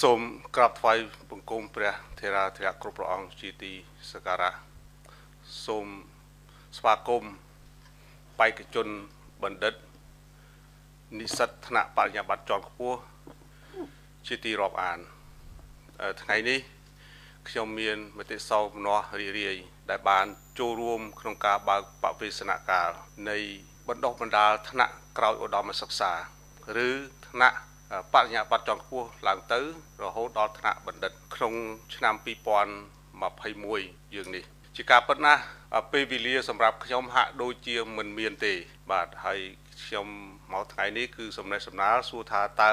សូមក្រាបថ្វាយបង្គំព្រះថេរាធរៈគ្រប់ព្រះអង្គជាទីសក្ការៈសូមស្វាគមន៍បេក្ខជនបណ្ឌិតនិស្សិតថ្នាក់បរិញ្ញាបត្រជាន់ខ្ពស់ជាទីរាប់អានថ្ងៃនេះខ្ញុំមានមតិសោមនស្សរីរាយដែលបានចូលរួមក្នុងការបើកបវេសនកាលនៃបណ្ដុះបណ្ដាលថ្នាក់ក្រោយឧត្តមសិក្សា ឬថ្នាក់ បរិញ្ញាបត្រជាន់ខ្ពស់ឡើងទៅ រហូតដល់ថ្នាក់បណ្ឌិត ក្នុងឆ្នាំ2021យើងនេះ ជាការពិតណាស់ពេលវេលាសម្រាប់ខ្ញុំហាក់ដូចជាមិនមានទេ បាទហើយខ្ញុំមកថ្ងៃនេះគឺសំណេះសំណាលសួរថាតើ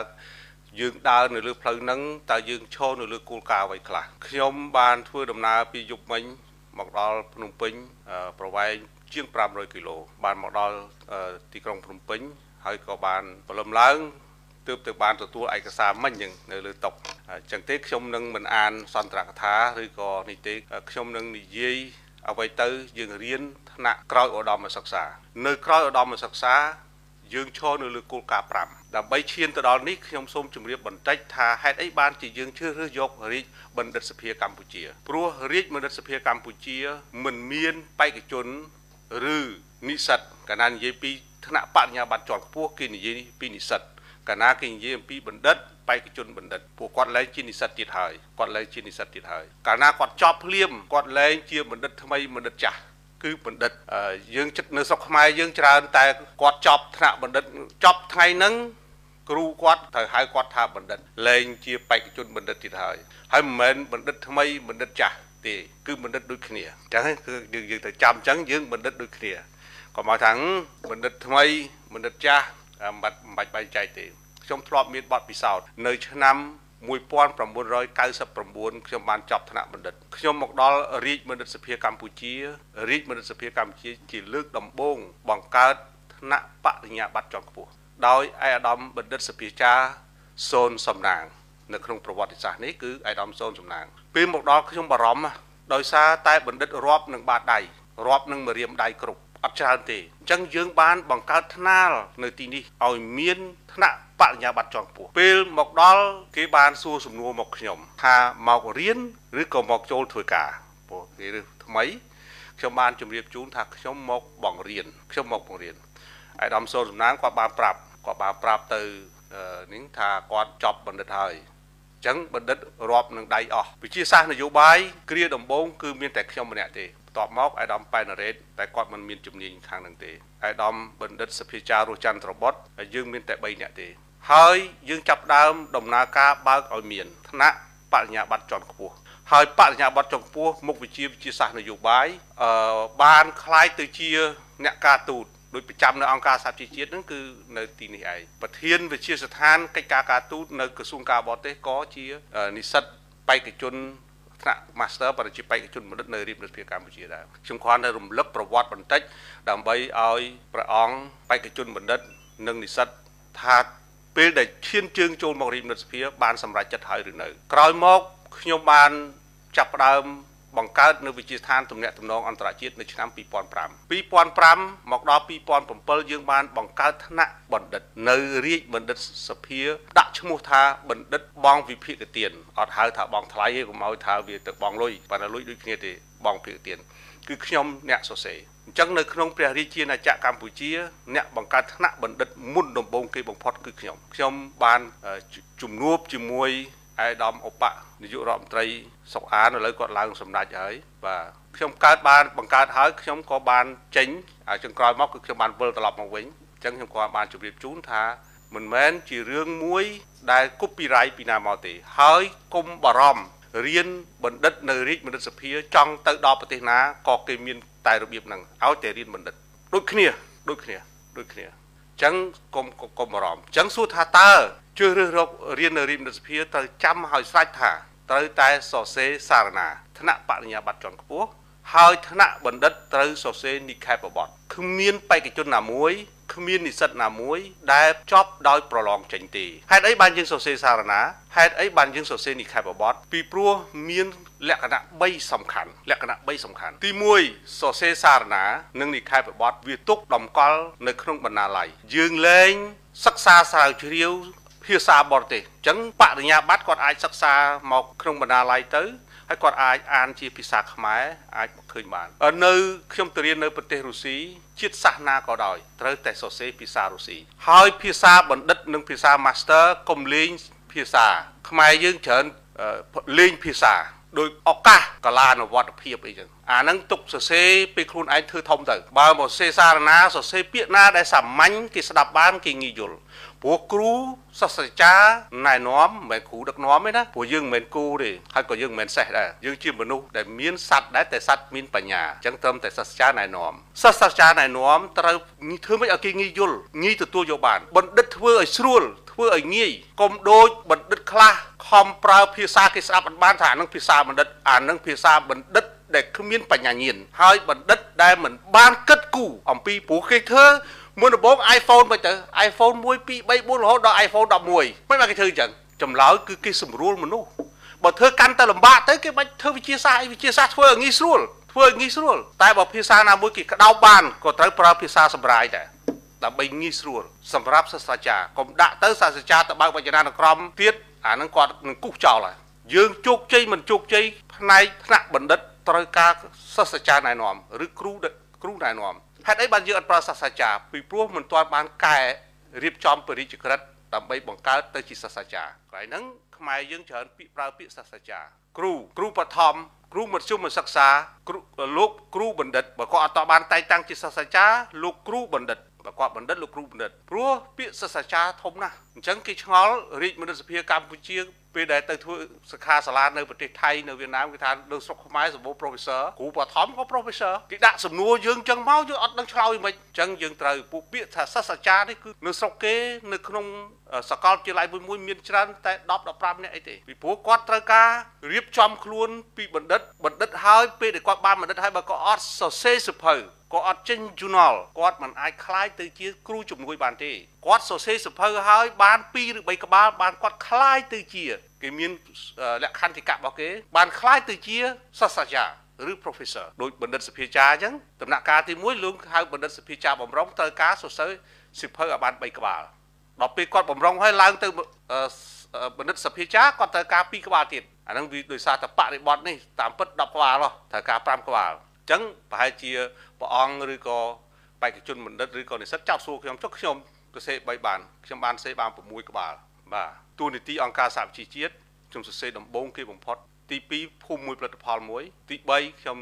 យើងដើរនៅលើផ្លូវហ្នឹងតើយើងឈរនៅលើគោលការណ៍អ្វីខ្លះខ្ញុំបានធ្វើដំណើរពីយប់មិញមកដល់ភ្នំពេញប្រវែងជាង500គីឡូបានមកដល់ទីក្រុងភ្នំពេញហើយក៏បានព្រលឹមឡើង ទើបទៅបានទទួលឯកសារមិញហ្នឹងនៅលើតុអញ្ចឹងទេខ្ញុំនឹងមិនអានសន្ទរកថាឬក៏នេះទេខ្ញុំនឹងនិយាយអ្វីទៅយើងរៀនថ្នាក់ក្រោយឧត្តមសិក្សានៅក្រោយឧត្តមសិក្សាយើងឈរនៅលើគោលការណ៍5ដើម្បីឈានទៅដល់នេះខ្ញុំសូមជម្រាបបន្តិចថាហេតុអីបានជាយើងជ្រើសរើសយករាជបណ្ឌិតសភាកម្ពុជាព្រោះរាជបណ្ឌិតសភាកម្ពុជា មិនមានបេក្ខជនឬនិស្សិតកាលណានិយាយពីថ្នាក់បរិញ្ញាបត្រជាន់ខ្ពស់គេនិយាយពីនិស្សិត កាលណាគេនិយាយអំពីបណ្ឌិតបេក្ខជនបណ្ឌិតពួកគាត់លែងជានិស្សិតទៀតហើយគាត់លែងជានិស្សិតទៀតហើយកាលណាគាត់ចប់ភ្លាមគាត់លែងជាបណ្ឌិតថ្មីបណ្ឌិតចាស់គឺបណ្ឌិតយើងចិត្តនៅស្រុកខ្មែរយើងច្រើនតែគាត់ចប់ថ្នាក់បណ្ឌិតចប់ថ្ងៃហ្នឹងគ្រូគាត់ត្រូវហៅគាត់ថាបណ្ឌិតលែងជាបេក្ខជនបណ្ឌិតទៀតហើយហើយមិនមែនបណ្ឌិតថ្មីបណ្ឌិតចាស់ទេគឺបណ្ឌិតដូចគ្នាអញ្ចឹងគឺយើងយើងទៅចាំអញ្ចឹងយើងបណ្ឌិតដូចគ្នាក៏មកថាបណ្ឌិតថ្មីបណ្ឌិតចាស់ មិនបាច់មិនបាច់បែងចែកទេខ្ញុំធ្លាប់មានបទពិសោធន៍នៅឆ្នាំ1999ខ្ញុំបានចប់ថ្នាក់បណ្ឌិតខ្ញុំមកដល់រាជបណ្ឌិតសភាកម្ពុជារាជបណ្ឌិតសភាកម្ពុជាជាលើកដំបូងបង្កើតថ្នាក់បរិញ្ញាបត្រជាន់ខ្ពស់ដោយឯកឧត្តមបណ្ឌិតសភាចារសូនសំណាង នៅក្នុងប្រវត្តិសាស្ត្រនេះគឺឯកឧត្តមសូនសំណាងពេលមកដល់ខ្ញុំបារម្ភដោយសារតែបណ្ឌិតរាប់នឹងបាតដៃរាប់នឹងម្រាមដៃគ្រប់ អត់ច្រើនទេអញ្ចឹងយើងបានបង្កើតថ្នាលនៅទីនេះឲ្យមានថ្នាក់បរិញ្ញាបត្រជាន់ខ្ពស់ពេលមកដល់គេបានសួរសំណួរមកខ្ញុំថាមករៀនឬក៏មកចូលធ្វើការព្រោះគេថ្មីខ្ញុំបានជម្រាបជូនថាខ្ញុំមកបង្រៀនខ្ញុំមកបង្រៀនឯកឧត្តមសូនសំណាងគាត់បានប្រាប់គាត់បានប្រាប់ទៅនេះថាគាត់ចប់បណ្ឌិតហើយអញ្ចឹងបណ្ឌិតរាប់នឹងដៃអស់វិជាសាស្ត្រនយោបាយគ្រាដំបូងគឺមានតែខ្ញុំម្នាក់ទេ បន្ទាប់មកអាដាមប៉ែនរ៉េតតែគាត់មិនមានជំនាញខាងនឹងទេអាដាមបណ្ឌិតសភាចាររស់ចន្ទរបុត្រយើងមានតែ3នាក់ទេហើយយើងចាប់ដើមដំណើរការបើកឲ្យមានថ្នាក់បរិញ្ញាបត្រជាន់ខ្ពស់ហើយបរិញ្ញាបត្រជាន់ខ្ពស់មុខវិជ្ជាវិទ្យាសាស្ត្រនយោបាយអឺបានคล้ายទៅជាអ្នកការទូតដោយប្រចាំនៅអង្គការសហជីវជាតិហ្នឹងគឺនៅទីនេះឯងប្រធានវិជាស្ថានកិច្ចការការទូតនៅក្រសួងការបរទេសក៏ជានិស្សិតបេក្ខជន ថ្នាក់ Master បរិជាបេក្ខជនបណ្ឌិតនៅរាជរដ្ឋាភិបាលកម្ពុជាដែរខ្ញុំគ្រាន់តែរំលឹកប្រវត្តិបន្តិចដើម្បីឲ្យព្រះអង្គបេក្ខជនបណ្ឌិត និងនិស្សិតថាពេលដែលឈានជើងចូលមករាជរដ្ឋាភិបាលបានសម្រេចចិត្តហើយឬនៅក្រោយមកខ្ញុំបានចាប់ផ្ដើម បង្កើតនៅវិទ្យាស្ថានទំនាក់ទំនងអន្តរជាតិនៅឆ្នាំ2005 2005មកដល់2007យើងបានបង្កើតថ្នាក់បណ្ឌិត នៅរាជបណ្ឌិតសភា ដាក់ឈ្មោះថាបណ្ឌិតបងវិភាគទានអត់ហៅថាបងថ្លៃទេកុំឲ្យថាវាទៅបងលុយប៉ុន្តែលុយដូចគ្នាទេបងវិភាគទានគឺខ្ញុំអ្នកសរសេរអញ្ចឹងនៅក្នុងព្រះរាជាណាចក្រកម្ពុជា អ្នកបង្កើតថ្នាក់បណ្ឌិតមុនដំបូងគេបំផុតគឺខ្ញុំខ្ញុំបានជំនួបជាមួយ ឯកឧត្តមឧបនាយករដ្ឋមន្ត្រីសុកអានឥឡូវគាត់ឡើងសម្ដេចហើយបាទខ្ញុំកើតបានបង្កើតហើយខ្ញុំក៏បានចេញហើយចុងក្រោយមកគឺខ្ញុំបានវិលត្រឡប់មកវិញអញ្ចឹងខ្ញុំក៏បានជម្រាបជូនថាមិនមែនជារឿងមួយដែល copyright ពីណាមកទេ ហើយគុំបារម្ភរៀនបណ្ឌិតនៅរាជបណ្ឌិតសភាចង់ទៅដល់ប្រទេសណាក៏គេមានតែរបៀបហ្នឹងឲ្យតែរៀនបណ្ឌិតដូចគ្នាដូចគ្នាដូចគ្នាអញ្ចឹងកុំកុំបារម្ភអញ្ចឹងសួរថាតើ ជួយរើសរករៀននៅរាជបណ្ឌិតសភាត្រូវចាំឲ្យស្រេចថាត្រូវតែសរសេរសារណាថ្នាក់បរិញ្ញាបត្រជាន់ខ្ពស់ហើយថ្នាក់បណ្ឌិតត្រូវសរសេរនិក្ខេបបទគ្មានបេក្ខជនណាមួយគ្មាននិស្សិតណាមួយដែលចប់ដោយប្រឡងចេញទេហេតុអីបានយើងសរសេរសារណាហេតុអីបានយើងសរសេរនិក្ខេបបទពីព្រោះមានលក្ខណៈ3សំខាន់លក្ខណៈ3សំខាន់ទី1សរសេរសារណានិងនិក្ខេបបទវាទុកតម្កល់នៅក្នុងបណ្ណាល័យយើងលែងសិក្សាស្រាវជ្រាវ ភាសាបរទេសអញ្ចឹងបរិញ្ញាបត្រគាត់អាចសិក្សាមកក្នុងបណ្ណាល័យទៅហើយគាត់អាចអានជាភាសាខ្មែរអាចឃើញបាននៅខ្ញុំទៅរៀននៅប្រទេសរុស្ស៊ីជាតិសាសនាក៏ដោយត្រូវតែសរសេរភាសារុស្ស៊ីហើយភាសាបណ្ឌិតនិងភាសា master កុំលេងភាសា ខ្មែរយើងច្រើនលេងភាសាដោយឱកាសកលានុវត្តភាពអីចឹងអាហ្នឹងទុកសរសេរពេលខ្លួនឯងធ្វើធំទៅបើមកសេសារណាសរសេរពាក្យណាដែលសាមញ្ញគេស្ដាប់បានគេងាយយល់ ព្រោះគ្រូសាស្ត្រាចារ្យណែនាំមិនមែនគ្រូដឹកនាំទេណាព្រោះយើងមិនមែនគូទេហើយក៏យើងមិនមែនសេះដែរយើងជាមនុស្សដែលមានសត្វដែរតែសត្វមានបញ្ញាអញ្ចឹងត្រឹមតែសាស្ត្រាចារ្យណែនាំសាស្ត្រាចារ្យណែនាំត្រូវធ្វើម៉េចឲ្យគេងាយយល់ងាយទទួលយកបានបណ្ឌិតធ្វើឲ្យស្រួលធ្វើឲ្យងាយកុំដូចបណ្ឌិតខ្លះខំប្រើភាសាគេស្ដាប់មិនបានថាអានឹងភាសាបណ្ឌិតអានឹងភាសាបណ្ឌិតដែលគ្មានបញ្ញាញាណហើយបណ្ឌិតដែលមិនបានគិតគូរអំពីព្រោះគេធ្វើ មុនដំបូង iPhone មកទៅ iPhone 1 2 3 4រហូតដល់ iPhone 11មិនបានគេធ្វើអញ្ចឹងចម្លើយគឺគេសម្រួលមនុស្សបើធ្វើកាន់តែលំបាកទៅគេបាច់ធ្វើវិទ្យាសាស្ត្រអីវិទ្យាសាស្ត្រធ្វើឲ្យងាយស្រួលធ្វើឲ្យងាយស្រួលតែបើភាសាណាមួយគេក្តោបបានក៏ត្រូវប្រើភាសាសម្រាយដែរដើម្បីងាយស្រួលសម្រាប់សាស្ត្រាចារ្យកុំដាក់ទៅសាស្ត្រាចារ្យទៅបើកវចនានុក្រមទៀតអានឹងគាត់នឹងគូសចោលហើយយើងជោគជ័យមិនជោគជ័យផ្នែកថ្នាក់បណ្ឌិតត្រូវការសាស្ត្រាចារ្យណែនាំឬគ្រូគ្រូណែនាំ ហេតុអីបានយើងអត់ប្រើសាស្ត្រាចារ្យពីព្រោះមិនទាន់បានកែរៀបចំពរិជ្ជក្រិតដើម្បីបង្កើតទៅជាសាស្ត្រាចារ្យកន្លែងហ្នឹងខ្មែរយើងច្រើនពាក្យប្រើពាក្យសាស្ត្រាចារ្យគ្រូគ្រូបឋមគ្រូមធ្យមសិក្សាគ្រូលោកគ្រូបណ្ឌិតបើគាត់អត់តបានតែងតាំងជាសាស្ត្រាចារ្យលោកគ្រូបណ្ឌិត បើគាត់បណ្ឌិតលោកគ្រូបណ្ឌិតព្រោះពាក្យសាស្ត្រាចារ្យធំណាស់អញ្ចឹងគេឆ្ងល់រាជមនិតសភាកម្ពុជាពេលដែលទៅធ្វើសិក្ខាសាលានៅប្រទេសថៃនៅវៀតណាមគេថានៅស្រុកខ្មែរសម្បូរ professor គ្រូបឋមក៏ professor គេដាក់សំណួរយើងចឹងមកយើងអត់ដឹងឆ្លើយមិនអញ្ចឹងយើងត្រូវពួកពាក្យថាសាស្ត្រាចារ្យនេះគឺនៅស្រុកគេនៅក្នុងសកលវិទ្យាល័យមួយមួយមានច្រើនតែ10 15នាក់អីទេពីព្រោះគាត់ត្រូវការរៀបចំខ្លួនពីបណ្ឌិតបណ្ឌិតហើយពេលដែលគាត់បានបណ្ឌិតហើយបើគាត់អត់សរសេរសភៅ គាត់អត់ចេញ journal គាត់មិនអាចคล้ายទៅជាគ្រូជំនួយបានទេគាត់សរសេរសភៅហើយបាន2ឬ3ក្បាលបានគាត់คล้ายទៅជាគេមានលក្ខន្តិកៈរបស់គេបានคล้ายទៅជាសាស្ត្រាចារ្យឬ professor ដូចបណ្ឌិតសភាចារអញ្ចឹងដំណាក់កាលទី1លោកហៅបណ្ឌិតសភាចារបំរុងត្រូវការសរសេរសិភៅឲ្យបាន3ក្បាលដល់ពេលគាត់បំរុងហើយឡើងទៅបណ្ឌិតសភាចារគាត់ត្រូវការ2ក្បាលទៀតអាហ្នឹងវាដោយសារតែបរិបត្តិនេះតាមពិត10ក្បាលហ៎ត្រូវការ5ក្បាលអញ្ ចឹងប្រហែលជាព្រះអង្គឬក៏បេក្ខជនបណ្ឌិតឬក៏និស្សិតចាប់សួរខ្ញុំចុះខ្ញុំទៅសេ3បានខ្ញុំបានសេបាន6ក្បាលបាទទូនីតិអង្គការសហជីវជាតិខ្ញុំសរសេរដំបូងគេបំផុត ទី2ភូមិមួយផលិតផលមួយ ទី3ខ្ញុំ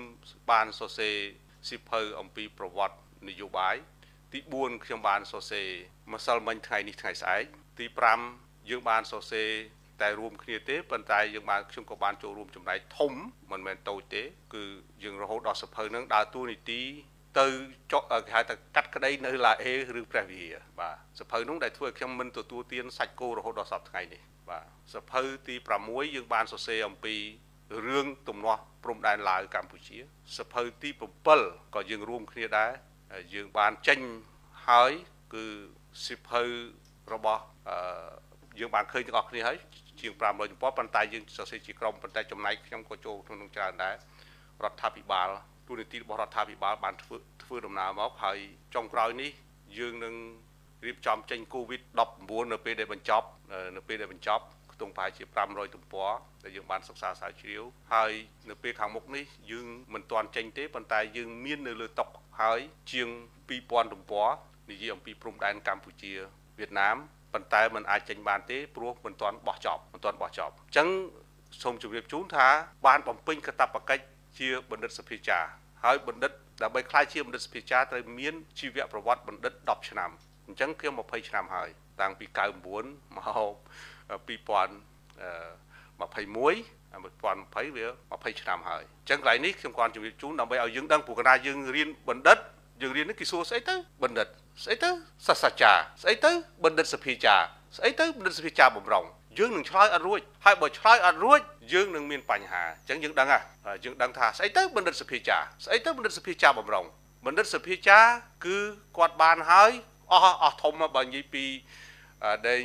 បានសរសេរសិភៅអំពីប្រវត្តិនយោបាយទី4ខ្ញុំបានសរសេរម្សិលមិញថ្ងៃនេះថ្ងៃស្អែកទី5យើងបានសរសេរ តែរួមគ្នាទេប៉ុន្តែយើងបានខ្ញុំក៏បានចូលរួមចំណែកធំមិនមែនតូចទេ គឺយើងរហូតដល់សភៅនឹងដើរតួនាទីទៅចុះគេហៅថាកាត់ក្តីនៅឡាអេឬព្រះវិហារបាទសភៅនោះដែលធ្វើឲ្យខ្ញុំមិនទទួលទានសាច់គោរហូតដល់សប្តាហ៍ថ្ងៃនេះបាទសភៅទី6យើងបានសរសេរអំពីរឿងទំនាស់ព្រំដែនឡាវកម្ពុជាសភៅទី7ក៏យើងរួមគ្នាដែរយើងបានចេញហើយគឺសិភៅរបស់យើងបានឃើញទាំងអស់គ្នាហើយ ជាង500ទំព័រប៉ុន្តែយើងសរសេរជាក្រុមប៉ុន្តែចំណែកខ្ញុំក៏ចូលក្នុងនឹងច្រើនដែររដ្ឋាភិបាលទូនីតិរបស់រដ្ឋាភិបាលបានធ្វើធ្វើដំណើរមកហើយចុងក្រោយនេះយើងនឹងរៀបចំចេញ COVID-19 នៅពេលដែលបញ្ចប់នៅពេលដែលបញ្ចប់ខ្ទង់ប្រហែលជា500ទំព័រដែលយើងបានសិក្សាស្រាវជ្រាវហើយនៅពេលខាងមុខនេះយើងមិនទាន់ចេញទេប៉ុន្តែយើងមាននៅលើតុហើយជាង2000ទំព័រនិយាយអំពីព្រំដែនកម្ពុជាវៀតណាម ប៉ុន្តែมันអាចចេញបានទេព្រោះមិនទាន់បោះចប់មិនទាន់បោះចប់អញ្ចឹងសូមជម្រាបជូនថាបានបំពេញកាតព្វកិច្ចជាបណ្ឌិតសភាចារហើយបណ្ឌិតដើម្បីខ្លាយជាបណ្ឌិតសភាចារត្រូវមានជីវប្រវត្តិបណ្ឌិត10ឆ្នាំអញ្ចឹងខ្ញុំ20ឆ្នាំហើយតាំងពី99មក2021 2020វា20ឆ្នាំហើយអញ្ចឹងកន្លែងនេះខ្ញុំគាត់ជម្រាបជូនដើម្បីឲ្យយើងដឹងព្រោះកណ្ដាលយើងរៀនបណ្ឌិត យើងរៀននេះគេសួរស្អីទៅបណ្ឌិតស្អីទៅសាស្ត្រាចារ្យស្អីទៅបណ្ឌិតសភាចារ្យស្អីទៅបណ្ឌិតសភាចារ្យបំរុងយើងនឹងឆ្លើយអត់រួចហើយបើឆ្លើយអត់រួចយើងនឹងមានបញ្ហាអញ្ចឹងយើងដឹងហ่ะយើងដឹងថាស្អីទៅបណ្ឌិតសភាចារ្យស្អីទៅបណ្ឌិតសភាចារ្យបំរុងបណ្ឌិតសភាចារ្យគឺគាត់បានហើយអស់អស់ធំបើនិយាយពីដេញ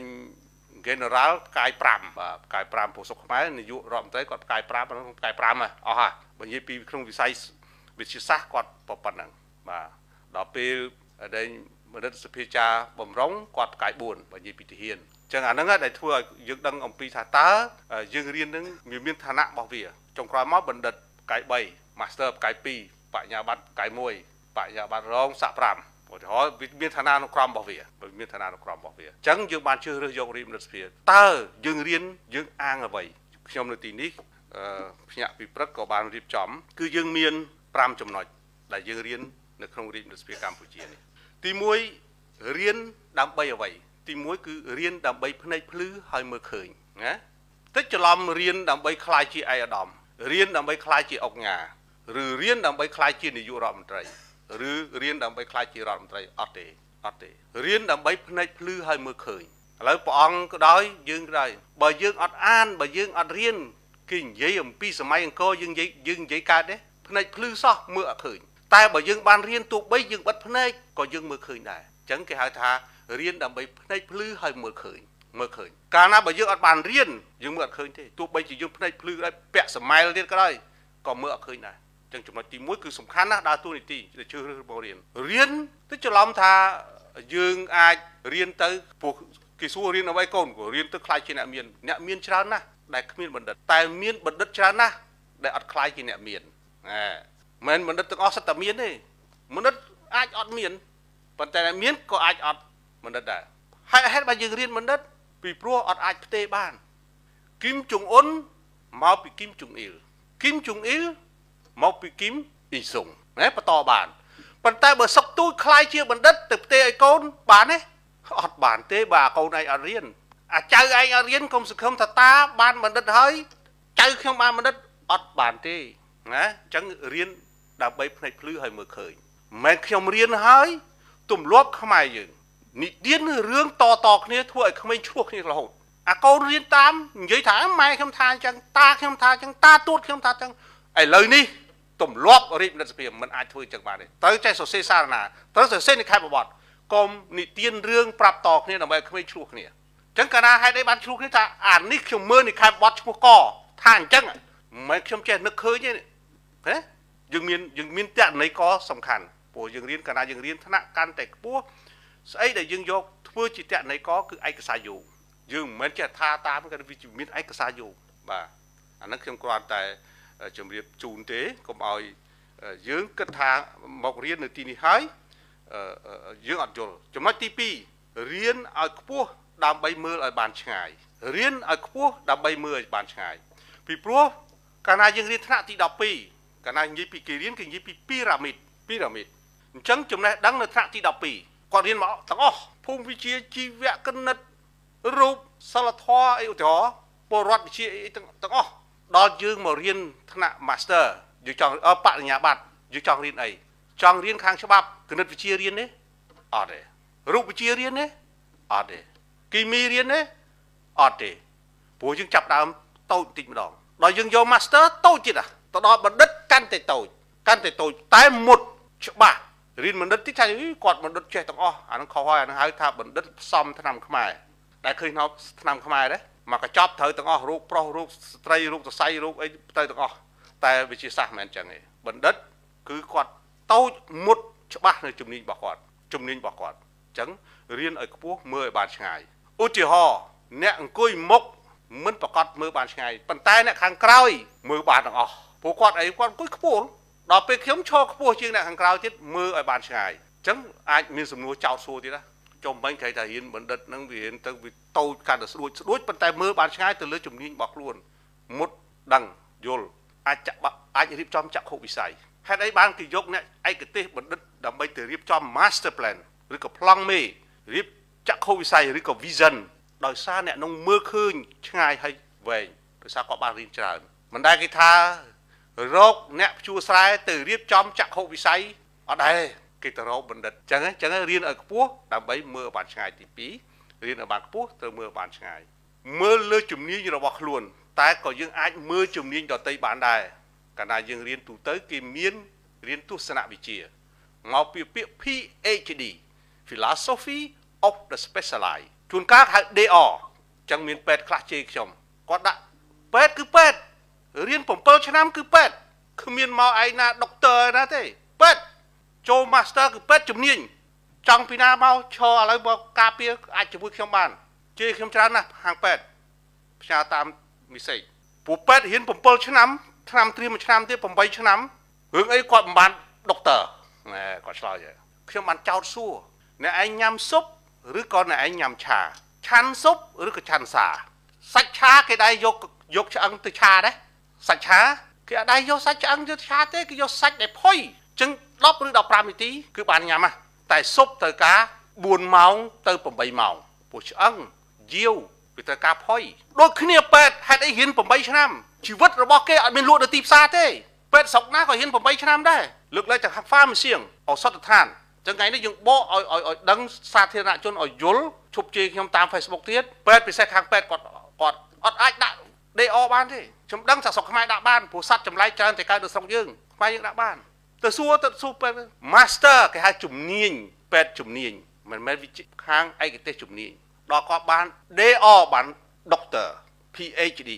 general ផ្កាយ5បាទផ្កាយ5ពុសុខខ្មែរនាយករដ្ឋមន្ត្រីគាត់ផ្កាយ5ហ្នឹងផ្កាយ5អស់ហើយបើនិយាយពីក្នុងវិស័យវិទ្យាសាស្ត្រគាត់ប៉ុណ្ណឹងបាទ ដល់ពេលដេញបណ្ឌិតសភាចាបំរុងគាត់ផ្កាយ4បើនិយាយពីទាហានចឹងអាហ្នឹងដែលធ្វើឲ្យយើងដឹងអំពីថាតើយើងរៀននឹងវាមានឋានៈរបស់វាចុងក្រោយមកបណ្ឌិតផ្កាយ3 Master ផ្កាយ2បញ្ញាបត្រផ្កាយ1បញ្ញាបត្ររងសាក់5ឧទាហរណ៍វាមានឋានានុក្រមរបស់វាមានឋានានុក្រមរបស់វាអញ្ចឹងយើងបានជ្រើសរើសយករៀបរដ្ឋសភាតើយើងរៀនយើងអាងអ្វីខ្ញុំនៅទីនេះអឺភ្នាក់ពីព្រឹកក៏បានរៀបចំ គឺយើងមាន5ចំណុចដែលយើងរៀន នៅក្នុងរាជរដ្ឋសភាកម្ពុជានេះទី1រៀនដើម្បីអ្វីទី1គឺរៀនដើម្បីភ្នែកភ្លឺហើយមើលឃើញណាតិចច្រឡំរៀនដើម្បីខ្លាយជាឯកឧត្តមរៀនដើម្បីខ្លាយជាអុកញ៉ាឬរៀនដើម្បីខ្លាយជានាយករដ្ឋមន្ត្រីឬរៀនដើម្បីខ្លាចជារដ្ឋមន្ត្រីអត់ទេអត់ទេរៀនដើម្បីភ្នែកភ្លឺឲ្យមើលឃើញឥឡូវព្រះអង្គក៏ដោយយើងក៏ដោយបើយើងអត់អានបើយើងអត់រៀនគេនិយាយអំពីសម័យអង្គរយើងនិយាយយើងនិយាយកើតទេភ្នែកភ្លឺសោះមើលអត់ឃើញ តែបើយើងបានរៀនទោះបីយើងបិទភ្នែកក៏យើងមើលឃើញដែរអញ្ចឹងគេហៅថារៀនដើម្បីភ្នែកភ្លឺឲ្យមើលឃើញមើលឃើញកាលណាបើយើងអត់បានរៀនយើងមើលអត់ឃើញទេទោះបីជាយើងភ្នែកភ្លឺដែរពាក់សម័យទៀតក៏ដោយក៏មើលអត់ឃើញដែរចឹងចំណុចទី1គឺសំខាន់ណាស់ដើរតួនាទីដែលជឿរបស់រៀនរៀនទៅច្រឡំថាយើងអាចរៀនទៅពួកគេសួររៀនអ្វីកូនក៏រៀនទៅខ្លាចជាអ្នកមានអ្នកមានច្រើនណាស់ដែលគ្មានបណ្ឌិតតែមានបណ្ឌិតច្រើនណាស់ដែលអត់ខ្លាចជាអ្នកមានណា មិនបណ្ឌិតទាំងអស់សិតតែមានទេបណ្ឌិតអាចអត់មានប៉ុន្តែអ្នកមានក៏អាចអត់បណ្ឌិតដែរហើយហេតុបើយើងរៀនបណ្ឌិតពីព្រោះអត់អាចផ្ទេរបានគីមជុងអ៊ុនមកពីគីមជុងអ៊ីលគីមជុងអ៊ីលមកពីគីមអ៊ីសុងណាបន្តបានប៉ុន្តែបើសុកទូចខ្លាយជាបណ្ឌិតទៅផ្ទេឲ្យកូនបានទេអត់បានទេបើកូនឯងអត់រៀនអាចៅឯងអត់រៀនកុំសង្ឃឹមថាតាបានបណ្ឌិតហើយចៅខ្ញុំបានបណ្ឌិតអត់បានទេណាអញ្ចឹងរៀន ដើម្បីភ្នែកភ្លឺឲ្យមើលឃើញមិនមែនខ្ញុំរៀនហើយទម្លាប់ខ្មែរយើងនិទានរឿងតតគ្នាធ្វើឲ្យក្មេងឆ្លោះគ្នារហូតអាកូនរៀនតាមនិយាយថាម៉ែខ្ញុំថាអញ្ចឹងតាខ្ញុំថាអញ្ចឹងតាទួតខ្ញុំថាអញ្ចឹងឥឡូវនេះទម្លាប់រាជមនិតសភាមិនអាចធ្វើចឹងបានទេត្រូវចេះសរសេរសារណាត្រូវសរសេរនៅខែបបត្តិកុំនិទានរឿងប្រាប់តគ្នាដើម្បីឲ្យក្មេងឆ្លោះគ្នាអញ្ចឹងកាលណាហេតុអីបានឆ្លោះគ្នាថាអានេះខ្ញុំមើលនៅខែបបត្តិឈ្មោះកថាអញ្ចឹងមិនមែនខ្ញុំចេះនឹកឃើញទេណា យើងមានយើងមានតន័យកសំខាន់ព្រោះយើងរៀនកាលណាយើងរៀនថ្នាក់កាន់តែខ្ពស់ស្អីដែលយើងយកធ្វើជាតន័យកគឺឯកសារយោយើងមិនមែនចេះថាតាមគាត់វាមានឯកសារយោបាទអាហ្នឹងខ្ញុំគ្រាន់តែជម្រាបជូនទេកុំឲ្យយើងគិតថាមករៀននៅទីនេះហើយយើងអត់យល់ចំណុចទី2រៀនឲ្យខ្ពស់ដើម្បីមើលឲ្យបានឆ្ងាយរៀនឲ្យខ្ពស់ដើម្បីមើលឲ្យបានឆ្ងាយពីព្រោះកាលណាយើងរៀនថ្នាក់ទី12 កាលណានិយាយពីគេរៀនគេនិយាយពីពីរ៉ាមីតពីរ៉ាមីតអញ្ចឹងចំណេះដឹងនៅថ្នាក់ទី12គាត់រៀនមកទាំងអស់ភូមិវិទ្យាជីវៈគណិតរូបសិលធម៌អីឧទាហរណ៍ពលរដ្ឋវិទ្យាអីទាំងអស់ដល់យើងមករៀនថ្នាក់ Master យើងចង់បរិញ្ញាបត្រយើងចង់រៀនអីចង់រៀនខាងច្បាប់គណិតវិទ្យារៀនទេអត់ទេរូបវិទ្យារៀនទេអត់ទេគីមីរៀនទេអត់ទេព្រោះយើងចាប់ដើមតូចបន្តិចម្ដងដល់យើងយក Master តូចទៀត ទៅដល់បណ្ឌិតកាន់តែតូចកាន់តែតូចតែមុតច្បាស់រៀនបណ្ឌិតតិចថាគាត់បណ្ឌិតចេះទាំងអស់អានឹងខុសហើយអានឹងហៅថាបណ្ឌិតផ្សំឆ្នាំខ្មែរដែលឃើញឆ្នាំខ្មែរដែរមកកញ្ចប់ត្រូវទាំងអស់រូបប្រុសរូបស្ត្រីរូបសរសៃរូបអីទៅទាំងអស់តែវិជាសាស្ត្រមិនមែនចឹងទេបណ្ឌិតគឺគាត់តូចមុតច្បាស់នៅជំនាញរបស់គាត់ជំនាញរបស់គាត់អញ្ចឹងរៀនឲ្យខ្ពស់មើលឲ្យបានឆ្ងាយឧទាហរណ៍អ្នកអង្គុយមុខមិនប្រកាសមើលបានឆ្ងាយប៉ុន្តែអ្នកខាងក្រោយមើលបានទាំងអស់ ព្រោះគាត់អីគាត់អង្គុយខ្ពស់ដល់ពេលខ្ញុំឈរខ្ពស់ជាងអ្នកខាងក្រោយទៀតមើលឲ្យបានឆ្ងាយអញ្ចឹងអាចមានសំណួរចោទសួរទៀតណាចំបាញ់គេថារៀនបណ្ឌិតហ្នឹងវារៀនទៅវាតូចកាន់តែស្ដួចស្ដួចប៉ុន្តែមើលបានឆ្ងាយទៅលើជំនាញរបស់ខ្លួនមុតដឹងយល់អាចចាក់អាចរៀបចំចក្ខុវិស័យហេតុអីបានគេយកអ្នកឯកទេសបណ្ឌិតដើម្បីទៅរៀបចំ master plan ឬក៏ប្លង់មេរៀបចក្ខុវិស័យឬក៏ vision ដោយសារអ្នកនឹងមើលឃើញឆ្ងាយហើយវែងដោយសារគាត់បានរៀនច្រើនមិនដែលគេថា រកអ្នកជួស្រែទៅរៀបចំចក្ខុវិស័យអត់ដែរគេទៅរកបណ្ឌិតអញ្ចឹងអញ្ចឹងរៀនឲ្យខ្ពស់ដើម្បីមើលបានឆ្ងាយទី2រៀនឲ្យបានខ្ពស់ត្រូវមើលបានឆ្ងាយមើលលើជំនាញរបស់ខ្លួន តែក៏យើងអាចមើលជំនាញដទៃបានដែរកាលណាយើងរៀនទូទៅគេមានរៀនទស្សនវិជ្ជាមកពីពាក្យ PhD Philosophy of the Specialized ជួនកាលហៅ DR អញ្ចឹងមានពេទ្យខ្លះជេរខ្ញុំគាត់ដាក់ពេទ្យគឺពេទ្យ រៀន7ឆ្នាំគឺពេទ្យគ្មានមកឯណាដុកទ័រណាទេពេទ្យចូល master គឺពេទ្យជំនាញចង់ពីណាមកឈរឥឡូវមកការពារអាចជាមួយខ្ញុំបានជឿខ្ញុំច្រើនណាស់ហាងពេទ្យផ្ញើតាមមីសេចពួកពេទ្យរៀន7ឆ្នាំឆ្នាំត្រៀមមួយឆ្នាំទៀត8ឆ្នាំរឿងអីគាត់មិនបានដុកទ័រណែគាត់ឆ្លើយខ្ញុំបានចោតសួរអ្នកឯងញ៉ាំស៊ុបឬក៏អ្នកឯងញ៉ាំឆាឆាន់ស៊ុបឬក៏ឆាន់សាសាច់ឆាគេដែរយកយកឆ្អឹងទៅឆាដែរ សាច់ឆាគេអត់ដែរយកសាច់ឆ្អឹងទៅឆាទេគេយកសាច់ដែលផុយអញ្ចឹង10ឬ15នាទីគឺបានញ៉ាំហ่ะតែស៊ុបទៅការ4ម៉ោងទៅ8ម៉ោងពោះឆ្អឹងយាវវាត្រូវការផុយដូចគ្នាពេទ្យហេតុអីរៀន8ឆ្នាំជីវិតរបស់គេអត់មានលក់នៅទីផ្សារទេពេទ្យស្រុកណាក៏រៀន8ឆ្នាំដែរលើកលែងទាំង pharmacy ឱសថដ្ឋានចឹងថ្ងៃនេះយើងបកឲ្យឲ្យឲ្យដឹងសាធារណជនឲ្យយល់ឈប់ជេរខ្ញុំតាម Facebook ទៀតពេទ្យពិសេសខាងពេទ្យគាត់គាត់អត់អាចដាក់ DO បានទេខ្ញុំដឹងថាស្រុកខ្មែរដាក់បានព្រោះសัตว์ចម្លែកច្រើនតែកើតនៅស្រុកយើងខ្មែរយើងដាក់បានទៅសួរទៅសួរពេទ្យ Master គេហៅជំនាញពេទ្យជំនាញមិនមែនវិជ្ជាខាងឯកទេសជំនាញដល់គាត់បាន DO បាន Doctor PhD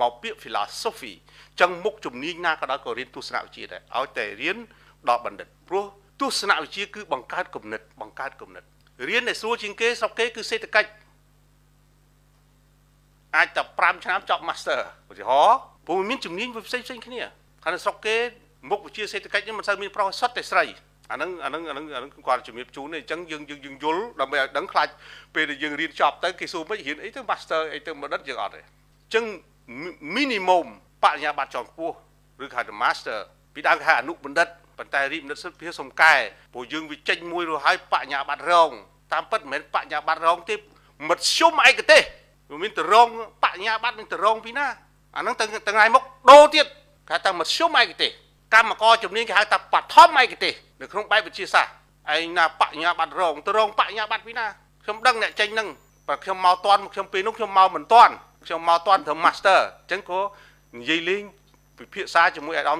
មកពាក្យ philosophy ចឹងមុខជំនាញណាក៏ដោយក៏រៀនទស្សនវិជ្ជាដែរឲ្យតែរៀនដល់បណ្ឌិតព្រោះទស្សនវិជ្ជាគឺបង្កើតគំនិតបង្កើតគំនិតរៀនដែលស្រួលជាងគេស្រុកគេគឺសេដ្ឋកិច្ច អាចតែ5ឆ្នាំចប់ master ឧទាហរណ៍ព្រោះមានជំនាញផ្សេងផ្សេងគ្នាហើយនៅស្រុកគេមុខវិជ្ជាសេដ្ឋកិច្ចនេះមិនសូវមានប្រុសសុទ្ធតែស្រីអាហ្នឹងអាហ្នឹងអាហ្នឹងអាហ្នឹងគាត់ជំរាបជូនទេអញ្ចឹងយើងយើងយើងយល់ដើម្បីឲ្យដឹងខ្លាចពេលដែលយើងរៀនចប់ទៅគេសួរមិនរៀនអីទៅ master អីទៅបណ្ឌិតយើងអត់ទេអញ្ចឹង minimum បរិញ្ញាបត្រជាន់ខ្ពស់ឬហៅថា master ពីដើមគេហៅអនុបណ្ឌិតប៉ុន្តែរីបនិតសិទ្ធិភាសំកែព្រោះយើងវាចេញមួយរួចហើយបញ្ញាបត្ររងតាមពិតមិនមែនបញ្ញាបត្ររងទេមធ្យមឯកទេស វាមានតរងបញ្ញាបត្រនឹងតរងពីណាអាហ្នឹងទៅថ្ងៃមុខដូរទៀតគេថាមធ្យមឯកទេសកម្មករជំនាញគេហៅថាបឋមឯកទេសនៅក្នុងបែបវិទ្យាសាស្ត្រឯងណាបញ្ញាបត្ររងតរងបញ្ញាបត្រពីណាខ្ញុំដឹងអ្នកចេញហ្នឹងបើខ្ញុំមកតន់ខ្ញុំពេលនោះខ្ញុំមកមិនតន់ខ្ញុំមកតន់ត្រឹម master អញ្ចឹងក៏និយាយលេងពិភាក្សាជាមួយអាដាម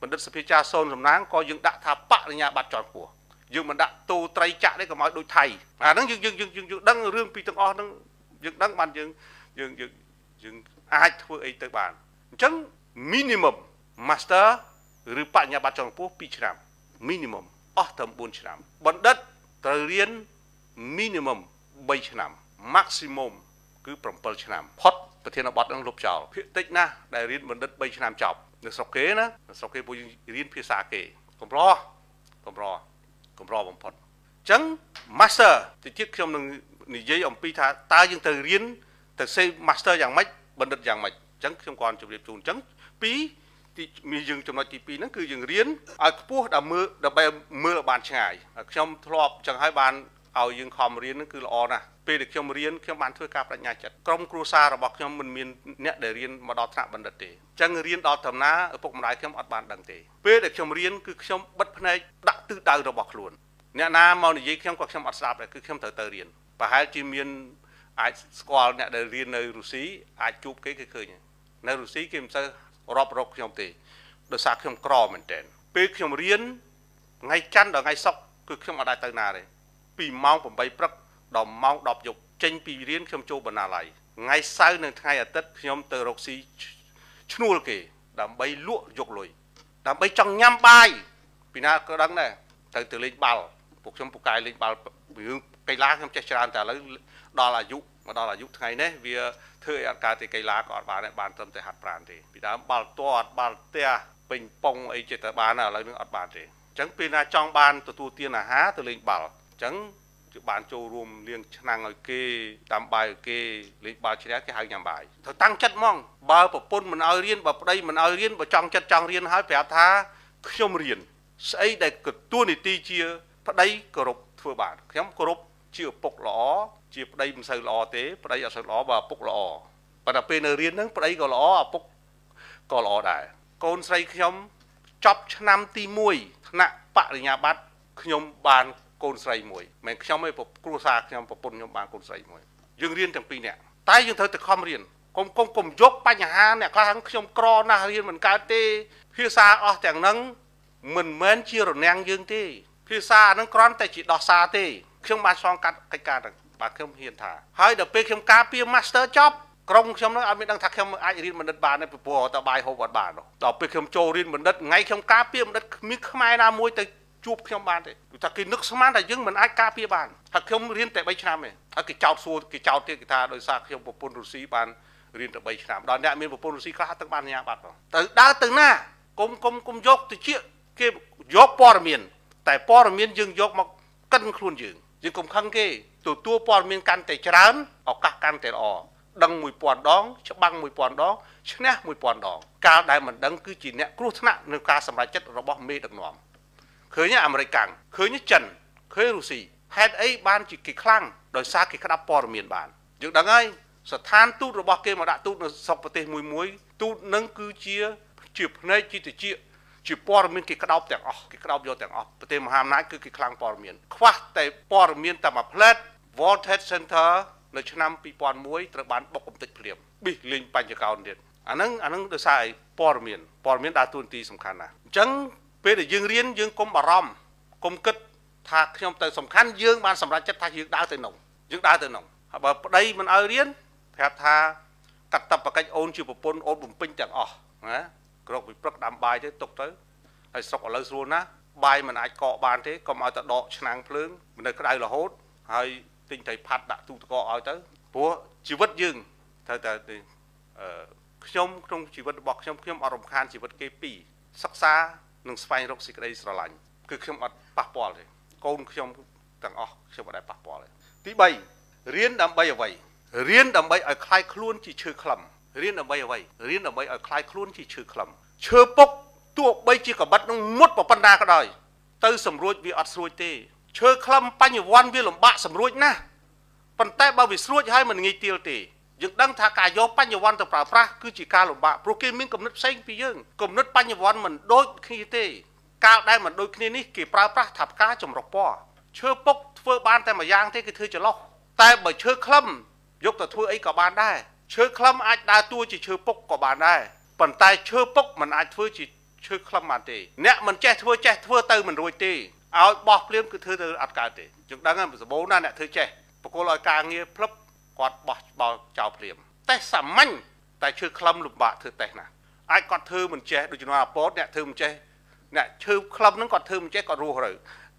បណ្ឌិតសភាចាសូនសំណាងក៏យើងដាក់ថាបរិញ្ញាបត្រជាន់ខ្ពស់យើងមិនដាក់តូត្រីចាក់នេះក៏មកដូចថៃអាហ្នឹងយើងយើងយើងយើងដឹងរឿងពីទាំងអស់ហ្នឹង យើងដឹងបានយើងយើងយើងយើងអាចធ្វើអីទៅបានអញ្ចឹង minimum master ឬបញ្ញាបត្រជាន់ខ្ពស់2ឆ្នាំ minimum អស់ត្រឹម4ឆ្នាំបណ្ឌិតត្រូវរៀន minimum 3ឆ្នាំ maximum គឺ7ឆ្នាំផុតប្រធានបទនឹងលុបចោលភាគតិចណាស់ដែលរៀនបណ្ឌិត3ឆ្នាំចប់នៅស្រុកគេណានៅស្រុកគេពួកយើងរៀនភាសាគេកម្រកម្រកម្របំផុតអញ្ចឹង master ទៅទៀតខ្ញុំនឹង និយាយអំពីថាតើយើងទៅរៀនទៅសេ master យ៉ាងម៉េចបណ្ឌិតយ៉ាងម៉េចអញ្ចឹងខ្ញុំគាត់ជម្រាបជូនអញ្ចឹងពីរទីមានយើងចំណុចទី2ហ្នឹងគឺយើងរៀនឲ្យខ្ពស់ដើម្បីដើម្បីមើលឲ្យបានឆ្ងាយខ្ញុំធ្លាប់អញ្ចឹងហើយបានឲ្យយើងខំរៀនហ្នឹងគឺល្អណាស់ពេលដែលខ្ញុំរៀនខ្ញុំបានធ្វើការបញ្ញាចិត្តក្រុមគ្រួសាររបស់ខ្ញុំមិនមានអ្នកដែលរៀនមកដល់ថ្នាក់បណ្ឌិតទេអញ្ចឹងរៀនដល់ដំណាឪពុកម្ដាយខ្ញុំអត់បានដឹងទេពេលដែលខ្ញុំរៀនគឺខ្ញុំបិទភ្នែកដាក់ទិសដៅរបស់ខ្លួនអ្នកណាមកនិយាយខ្ញុំក៏ខ្ញុំអត់ស្ដាប់ដែរគឺខ្ញុំត្រូវទៅរៀន ប្រហែលជាមានអាចស្គាល់អ្នកដែលរៀននៅរុស្ស៊ីអាចជួបគេគេឃើញនៅរុស្ស៊ីគេមិនសូវរាប់រកខ្ញុំទេដោយសារខ្ញុំក្រមែនតើពេលខ្ញុំរៀនថ្ងៃច័ន្ទដល់ថ្ងៃសុក្រគឺខ្ញុំអត់ដែរទៅណាទេពីម៉ោង8ព្រឹកដល់ម៉ោង10យប់ចេញពីរៀនខ្ញុំចូលបណ្ណាល័យថ្ងៃសៅរ៍និងថ្ងៃអាទិត្យខ្ញុំទៅរកស៊ីឈ្នួលគេ ដើម្បីលក់យកលុយដើម្បីចង់ញ៉ាំបាយពីណាក៏ដឹងដែរទៅទៅលេងបាល់ពួកខ្ញុំពូកែលេងបាល់រឿង កីឡាខ្ញុំចេះច្រើនតែឥឡូវដល់អាយុមកដល់អាយុថ្ងៃនេះវាធ្វើឲ្យអត់កើតទេកីឡាក៏អត់បានដែរបានត្រឹមតែហាត់ប្រាណទេពីដើមបាល់ទាត់បាល់ផ្ទះពេញប៉ុងអីចិត្តតែបានឥឡូវនឹងអត់បានទេអញ្ចឹងពេលណាចង់បានទទួលទានអាហារទៅលេងបាល់អញ្ចឹងគឺបានចូលរួមលៀងឆ្នាំងឲ្យគេតាមបាយឲ្យគេលេងបាល់ជ្រះគេហៅញ៉ាំបាយត្រូវតាំងចិត្តហ្មងបើប្រពន្ធមិនឲ្យរៀនបើប្តីមិនឲ្យរៀនបើចង់ចិត្តចង់រៀនហើយប្រាប់ថាខ្ញុំរៀនស្អីដែលកទួលនីតិជា ប្តីគោរពធ្វើបានខ្ញុំគោរព ជាឪពុកល្អជាប្តីមិនសូវល្អទេប្តីអត់សូវល្អបើឪពុកល្អប៉ុន្តែពេលនៅរៀនហ្នឹងប្តីក៏ល្អឪពុកក៏ល្អដែរកូនស្រីខ្ញុំចប់ឆ្នាំទី1ថ្នាក់បរិញ្ញាបត្រខ្ញុំបានកូនស្រីមួយមិនខ្ញុំទេគ្រួសារខ្ញុំប្រពន្ធខ្ញុំបានកូនស្រីមួយយើងរៀនទាំងពីរនាក់តែយើងត្រូវតែខំរៀនកុំកុំកុំយកបញ្ហាអ្នកខ្លះខ្ញុំក្រណាស់រៀនមិនកើតទេភាសាអស់ទាំងហ្នឹងមិនមែនជារនាំងយើងទេភាសាហ្នឹងគ្រាន់តែជាដោះសារទេ ខ្ញុំបានឆ្លងកាត់កិច្ចការហ្នឹងបាទខ្ញុំហ៊ានថាហើយដល់ពេលខ្ញុំការពារ Master ចប់ក្រុមខ្ញុំនឹងអត់មានដឹងថាខ្ញុំអាចរៀនបណ្ឌិតបានទេព្រោះតបាយហូបអត់បានដល់ពេលខ្ញុំចូលរៀនបណ្ឌិតថ្ងៃខ្ញុំការពារបណ្ឌិតគ្មានខ្មែរណាមួយទៅជួបខ្ញុំបានទេគឺថាគេនឹកស្មានថាយើងមិនអាចការពារបានហើយខ្ញុំរៀនតែ3ឆ្នាំទេហើយគេចោទសួរគេចោទទៀតគេថាដោយសារខ្ញុំប្រពន្ធរុស្ស៊ីបានរៀនតែ3ឆ្នាំដល់អ្នកមានប្រពន្ធរុស្ស៊ីខ្លះទឹកបានញ៉ាបាត់ទៅដើរទៅណាគុំគុំគុំយកទៅជាគេយកព័ត៌មាន តែព័ត៌មានយើងយកមកកិនខ្លួនយើង យើងកុំខឹងគេទទួលព័ត៌មានកាន់តែច្រើនឱកាសកាន់តែល្អដឹង1000ដង ច្បាំង1000ដងឈ្នះ1000ដង កាលដែលមិនដឹងគឺជាអ្នកគ្រោះថ្នាក់នៅការសម្រេចចិត្តរបស់មេដឹកនាំឃើញអាមេរិកកាំងឃើញចិនឃើញរុស្ស៊ីហេតុអីបានជាគេខ្លាំងដោយសារគេក្តាប់ព័ត៌មានបានយើងដឹងហើយស្ថានទូតរបស់គេមកដាក់ទូតនៅស្រុកប្រទេសមួយមួយទូតនឹងគឺជាជាភ្នែកជាតិចជា ព័ត៌មានគេក្តោបទាំងអស់គេក្តោបយកទាំងអស់ប្រទេសមហាអំណាចគឺគេខ្លាំងព័ត៌មានខ្វះតែព័ត៌មានតែមួយផ្លែត World Trade Center នៅឆ្នាំ2001ត្រូវបានបុកកំទេចភ្លាមប៊ីសលេងបញ្ចកោណទៀតអាហ្នឹងអាហ្នឹងដោយសារអីព័ត៌មានព័ត៌មានដើរតួនាទីសំខាន់ណាស់អញ្ចឹងពេលដែលយើងរៀនយើងកុំបារម្ភកុំគិតថាខ្ញុំទៅសំខាន់យើងបានសម្រេចចិត្តថាយើងដើរទៅនោះយើងដើរទៅនោះហើយបើប្តីមិនឲ្យរៀនប្រាប់ថាកតបកិច្ចអូនជាប្រពន្ធអូនបំពេញទាំងអស់ណា ក្រោកពីព្រឹកដាំបាយទៅទុកទៅហើយស្រុកឥឡូវស្រួលណាស់បាយមិនអាចកកបានទេកុំឲ្យតែដកឆ្នាំងភ្លើងនៅក្តៅរហូតហើយទិញត្រីផាត់ដាក់ទូទឹកកកឲ្យទៅព្រោះជីវិតយើងត្រូវតែអឺខ្ញុំក្នុងជីវិតរបស់ខ្ញុំខ្ញុំអត់រំខានជីវិតគេពីរសិក្សានិងស្វែងរកសេចក្តីស្រឡាញ់គឺខ្ញុំអត់ប៉ះពាល់ទេកូនខ្ញុំទាំងអស់ខ្ញុំអត់ដែលប៉ះពាល់ទេទី3រៀនដើម្បីអ្វីរៀនដើម្បីឲ្យคลายខ្លួនជាឈើខ្លឹម រៀនដើម្បីអ្វីរៀនដើម្បីឲ្យคลายខ្លួនជាឈើខ្លឹមឈើពុកទោះបីជាកបិតនឹងមុតប៉ុណ្ណាក៏ដោយទៅសម្រួចវាអត់ស្រួចទេឈើខ្លឹមបញ្ញវន្តវាលំបាកសម្រួចណាស់ប៉ុន្តែបើវាស្រួចហើយមិនងាយទាលទេយើងដឹងថាការយកបញ្ញវន្តទៅប្រើប្រាស់គឺជាការលំបាកព្រោះគេមានគំនិតផ្សេងពីយើងគំនិតបញ្ញវន្តមិនដូចគ្នាទេកាលដែលមិនដូចគ្នានេះគេប្រើប្រាស់ថាផ្កាចម្រុះពណ៌ឈើពុកធ្វើបានតែមួយយ៉ាងទេគឺធ្វើចន្លោះតែបើឈើខ្លឹមយកទៅធ្វើអីក៏បានដែរ ឈើខ្លឹមអាចដើរតួជាឈើពុកក៏បានដែរប៉ុន្តែឈើពុកមិនអាចធ្វើជាឈើខ្លឹមបានទេអ្នកមិនចេះធ្វើចេះធ្វើទៅមិនរួចទេឲ្យបោះភ្លាមគឺធ្វើទៅអត់កើតទេយើងដឹងហើយសម្បូរណាស់អ្នកធ្វើចេះបកគលឲ្យការងារផ្លឹបគាត់បោះបោលចោលភ្លាមតេស្តសាមញ្ញតែឈើខ្លឹមលំបាកធ្វើតេស្តណាអាចគាត់ធ្វើមិនចេះដូចជំនាន់អាពតអ្នកធ្វើមិនចេះអ្នកឈើខ្លឹមហ្នឹងគាត់ធ្វើមិនចេះគាត់រស់ទៅ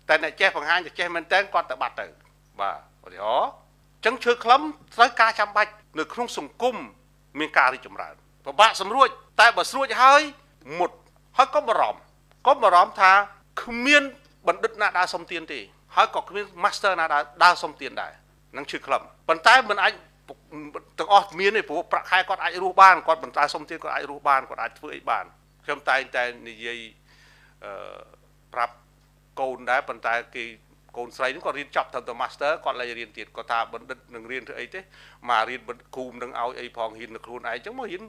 តែអ្នកចេះបង្ហាញតែចេះមែនតើគាត់ទៅបាត់ទៅបាទឧទាហរណ៍អញ្ចឹងឈើខ្លឹមត្រូវការចាំបាច់នៅក្នុងសង្គមមានការរីកចម្រើនពិបាកសម្រួចតែបើស្រួចហើយមុតហើយកុំបារម្ភកុំបារម្ភថាគ្មានបណ្ឌិតណាដើរសុំទានទេហើយក៏គ្មាន master ណាដើរដើរសុំទានដែរនឹងឈឺក្លឹមប៉ុន្តែមិនអាចទាំងអស់មានទេព្រោះប្រាក់ខែគាត់អាចរស់បានគាត់បន្តសុំទានគាត់អាចរស់បានគាត់អាចធ្វើអីបានខ្ញុំតែងតែនិយាយអឺប្រាប់កូនដែរប៉ុន្តែគេ កូនស្រីហ្នឹងគាត់រៀនចប់ត្រឹមតែ master គាត់ឡើងរៀនទៀតគាត់ថាបណ្ឌិតនឹងរៀនធ្វើអីទេមករៀនគូមនឹងឲ្យអីផងរៀននៅខ្លួនឯងអញ្ចឹងមករៀន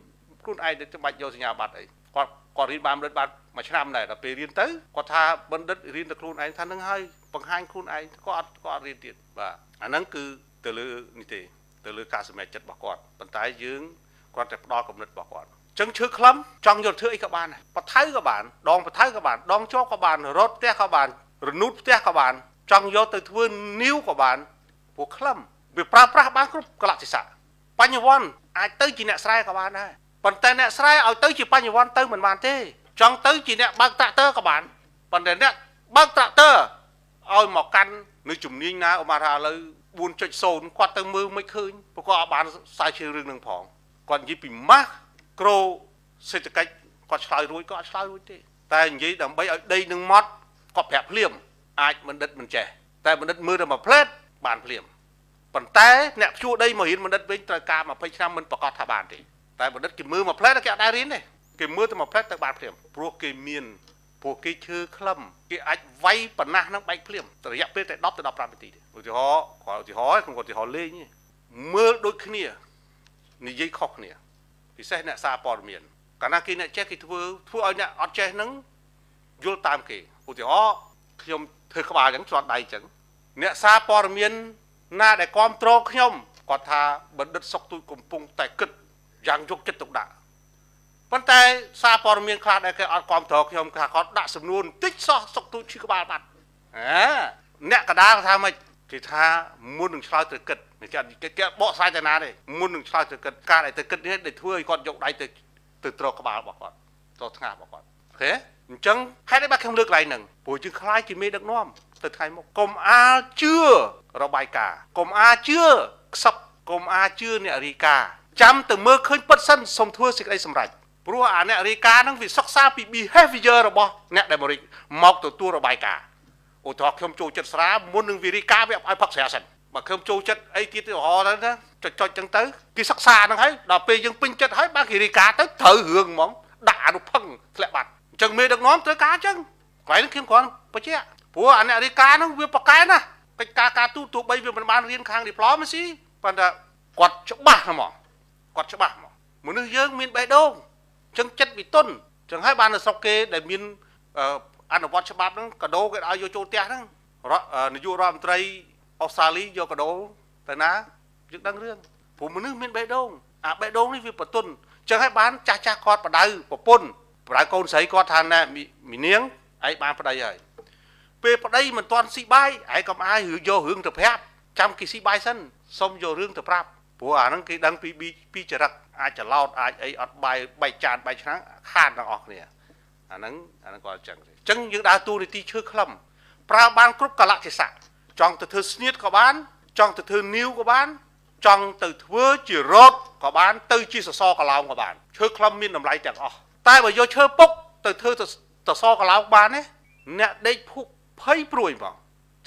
ខ្លួនឯងទៅបាច់យកសញ្ញាបត្រអីគាត់គាត់រៀនបានបណ្ឌិតបានមួយឆ្នាំដែរដល់ពេលរៀនទៅគាត់ថាបណ្ឌិតរៀនទៅខ្លួនឯងថានឹងហើយបង្ហាញខ្លួនឯងគាត់អត់គាត់អត់រៀនទៀតបាទអាហ្នឹងគឺទៅលើនេះទេទៅលើការសម្រេចចិត្តរបស់គាត់ប៉ុន្តែយើងគាត់តែផ្ដល់គំនិតរបស់គាត់ចឹងឈើខ្លឹមចង់យកធ្វើអីក៏បានដែរបថៅក៏បានដងបថៅក៏បានដងជាប់ក៏បានរត់ផ្ទះក៏បានរនូតផ្ទះក៏បាន ចង់យកទៅធ្វើនីវក៏បានពួកខ្លឹមវាប្រើប្រាស់បានគ្រប់កលៈទេសៈបញ្ញវន្តអាចទៅជាអ្នកស្រែក៏បានដែរប៉ុន្តែអ្នកស្រែឲ្យទៅជាបញ្ញវន្តទៅមិនបានទេ ចង់ទៅជាអ្នកបើកត្រាក់ទ័រក៏បានប៉ុន្តែអ្នកបើកត្រាក់ទ័រឲ្យមកកាន់នៅជំនាញណាឧមាថាឥឡូវ4.0គាត់ទៅមើលមិនឃើញព្រោះគាត់អត់បានស្រាវជ្រាវរឿងនឹងផងគាត់និយាយពីម៉ាស់ក្រូសេដ្ឋកិច្ចគាត់ឆ្លើយរួចក៏អត់ឆ្លើយរួចទេ តែនិយាយដើម្បីឲ្យដីនឹងម៉ត់គាត់ប្រាប់ភ្លាម អាចបណ្ឌិតមិនចេះតែបណ្ឌិតមើលតែមួយផ្លែតបានភ្លាមប៉ុន្តែអ្នកជួដីមករៀនបណ្ឌិតវិញត្រូវការ20ឆ្នាំមិនប្រកាសថាបានទេតែបណ្ឌិតគេមើលមួយផ្លែតគេអត់ដែររៀនទេគេមើលតែមួយផ្លែតទៅបានភ្លាមព្រោះគេមានពួកគេឈើខ្លឹមគេអាចវាយប៉ុណ្ណានឹងបែកភ្លាមរយៈពេលតែ10ទៅ15នាទីទេឧទាហរណ៍គាត់ឧទាហរណ៍ខ្ញុំគាត់ឧទាហរណ៍លេងមើលដូចគ្នានិយាយខុសគ្នាពិសេសអ្នកសារព័ត៌មានកាលណាគេអ្នកចេះគេធ្វើធ្វើឲ្យអ្នកអត់ចេះនឹងយល់តាមគេឧទាហរណ៍ ខ្ញុំធ្វើក្បាលអញ្ចឹងជាប់ដៃអញ្ចឹងអ្នកសារព័ត៌មានណាដែលគ្រប់គ្រងខ្ញុំគាត់ថាបណ្ឌិតសុកទូចកំពុងតែគិតយ៉ាងយកចិត្តទុកដាក់ប៉ុន្តែសារព័ត៌មានខ្លះដែលគេអត់គ្រប់គ្រងខ្ញុំថាគាត់ដាក់សំនួរបន្តិចសោះសុកទូចឈឺក្បាលបាត់អើអ្នកកដាលថាម៉េចគេថាមុននឹងឆ្លើយទៅគិតគេគេបកស្រាយទៅណាទេមុននឹងឆ្លើយទៅគិតការដែលទៅគិតនេះដែលធ្វើឲ្យគាត់យកដៃទៅទៅត្រកក្បាលរបស់គាត់ត្រកថ្ងាសរបស់គាត់ហេ អញ្ចឹងហេតុអីបាទខ្ញុំលើកឡើងហ្នឹងព្រោះយើងខ្លាចជាមេដឹកនាំទៅថ្ងៃមុខកុំអាលជឿរបាយការណ៍កុំអាលជឿខ្សឹបកុំអាលជឿអ្នករាយការណ៍ចាំទៅមើលឃើញពិតសិនសូមធ្វើសេចក្តីសម្រេចព្រោះអាអ្នករាយការណ៍ហ្នឹងវាសិក្សាពី behavior របស់អ្នកដែលមកទទួលរបាយការណ៍ឧទាហរណ៍ខ្ញុំចូលចិត្តស្រាមុននឹងវិរិការវាឲ្យផឹកស្រាសិនបើខ្ញុំចូលចិត្តអីទៀតទៅហោទៅណាចុចចុចចឹងទៅគេសិក្សាហ្នឹងហើយដល់ពេលយើងពេញចិត្តហើយបើគេរាយការទៅត្រូវរឿងហ្មងដាក់អនុផឹងធ្លាក់បាត់ អញ្ចឹងមេដឹកនាំត្រូវការអញ្ចឹងកន្លែងនេះខ្ញុំគ្រាន់បញ្ជាក់ព្រោះអាអ្នករាយការហ្នឹងវាប្រកែណាកិច្ចការការទូតទោះបីវាមិនបានរៀនខាង diplomacy ប៉ុន្តែគាត់ច្បាស់ហ្មងគាត់ច្បាស់ហ្មងមនុស្សយើងមានបេះដូងអញ្ចឹងចិត្តវិទុនអញ្ចឹងហើយបាននៅស្រុកគេដែលមានអនុវត្តច្បាប់ហ្នឹងកដោគេឲ្យយកចូលផ្ទះហ្នឹងនាយករដ្ឋមន្ត្រីអូស្ត្រាលីយកកដោទៅណាយើងដឹងរឿងព្រោះមនុស្សមានបេះដូងអាបេះដូងនេះវាបន្ទុនអញ្ចឹងហើយបានចាស់ចាស់គាត់បដៅប្រពន្ធ បដៅកូនស្រីគាត់ថាណែមីនាងឯងបានប្តីហើយពេលប្តីមិនទាន់ស៊ីបាយឯងកុំអាយយករឿងទៅប្រាប់ចាំគេស៊ីបាយសិនសុំយករឿងទៅប្រាប់ព្រោះអាហ្នឹងគេដឹងពីពីចរិតអាចច្រឡោតអាចអីអត់បាយបែកចានបែកឆ្នាំងខាតទាំងអស់គ្នាអាហ្នឹងអាហ្នឹងគាត់អញ្ចឹងអញ្ចឹងយើងដើរតួនាទីឈើខ្លឹមប្រើបានគ្រប់កលៈទេសៈចង់ទៅធ្វើស្នៀតក៏បាន ចង់ទៅធ្វើនីវក៏បាន ចង់ទៅធ្វើជារត់ក៏បាន ទៅជាសសរកឡោមក៏បានឈើខ្លឹមមានតម្លៃទាំងអស់ តែបើយកឈើពុកទៅធ្វើទៅសសរកឡោមបានទេអ្នកដេកភុកភ័យព្រួយបង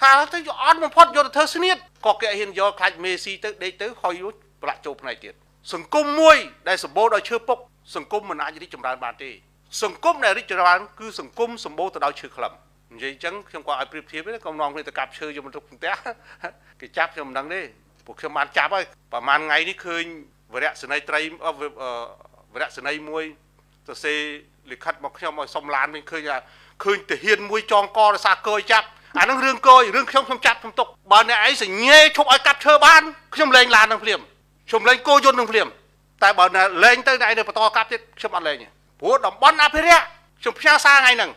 ថាទៅយកអត់បំផុតយកទៅធ្វើស្នៀតក៏គេហ៊ានយកខ្លាច់មេស៊ីទៅដេកទៅហុយប្រឡាក់ចូលផ្នែកទៀតសង្គមមួយដែលសម្បូរដោយឈើពុកសង្គមមិនអាចរីកចម្រើនបានទេសង្គមដែលរីកចម្រើនគឺសង្គមសម្បូរទៅដោយឈើខ្លឹមនិយាយអញ្ចឹងខ្ញុំក៏ឲ្យប្រៀបធៀបទេកុំនាំគ្នាទៅកាប់ឈើយកមកទុកផ្ទះគេចាប់ខ្ញុំមិនដឹងទេពួកខ្ញុំបានចាប់ហើយប្រហែលថ្ងៃនេះឃើញវរៈសេនីយ៍ត្រីវរៈសេនីយ៍មួយ ទៅសេលិខិតមកខ្ញុំឲ្យសុំឡានវិញឃើញឃើញទាហានមួយចងកដោយសារកយចាប់អានឹងរឿងកយរឿងខ្ញុំខ្ញុំចាប់ខ្ញុំទុកបើអ្នកឯងសញ្ញេឈប់ឲ្យកាប់ឈើបានខ្ញុំលែងឡាននឹងភ្លាមខ្ញុំលែងគោយន្តនឹងភ្លាមតែបើលែងទៅអ្នកឯងនៅបន្តកាប់ទៀតខ្ញុំអត់លែងព្រោះតំបន់អភិរក្សខ្ញុំផ្ញើសារថ្ងៃហ្នឹង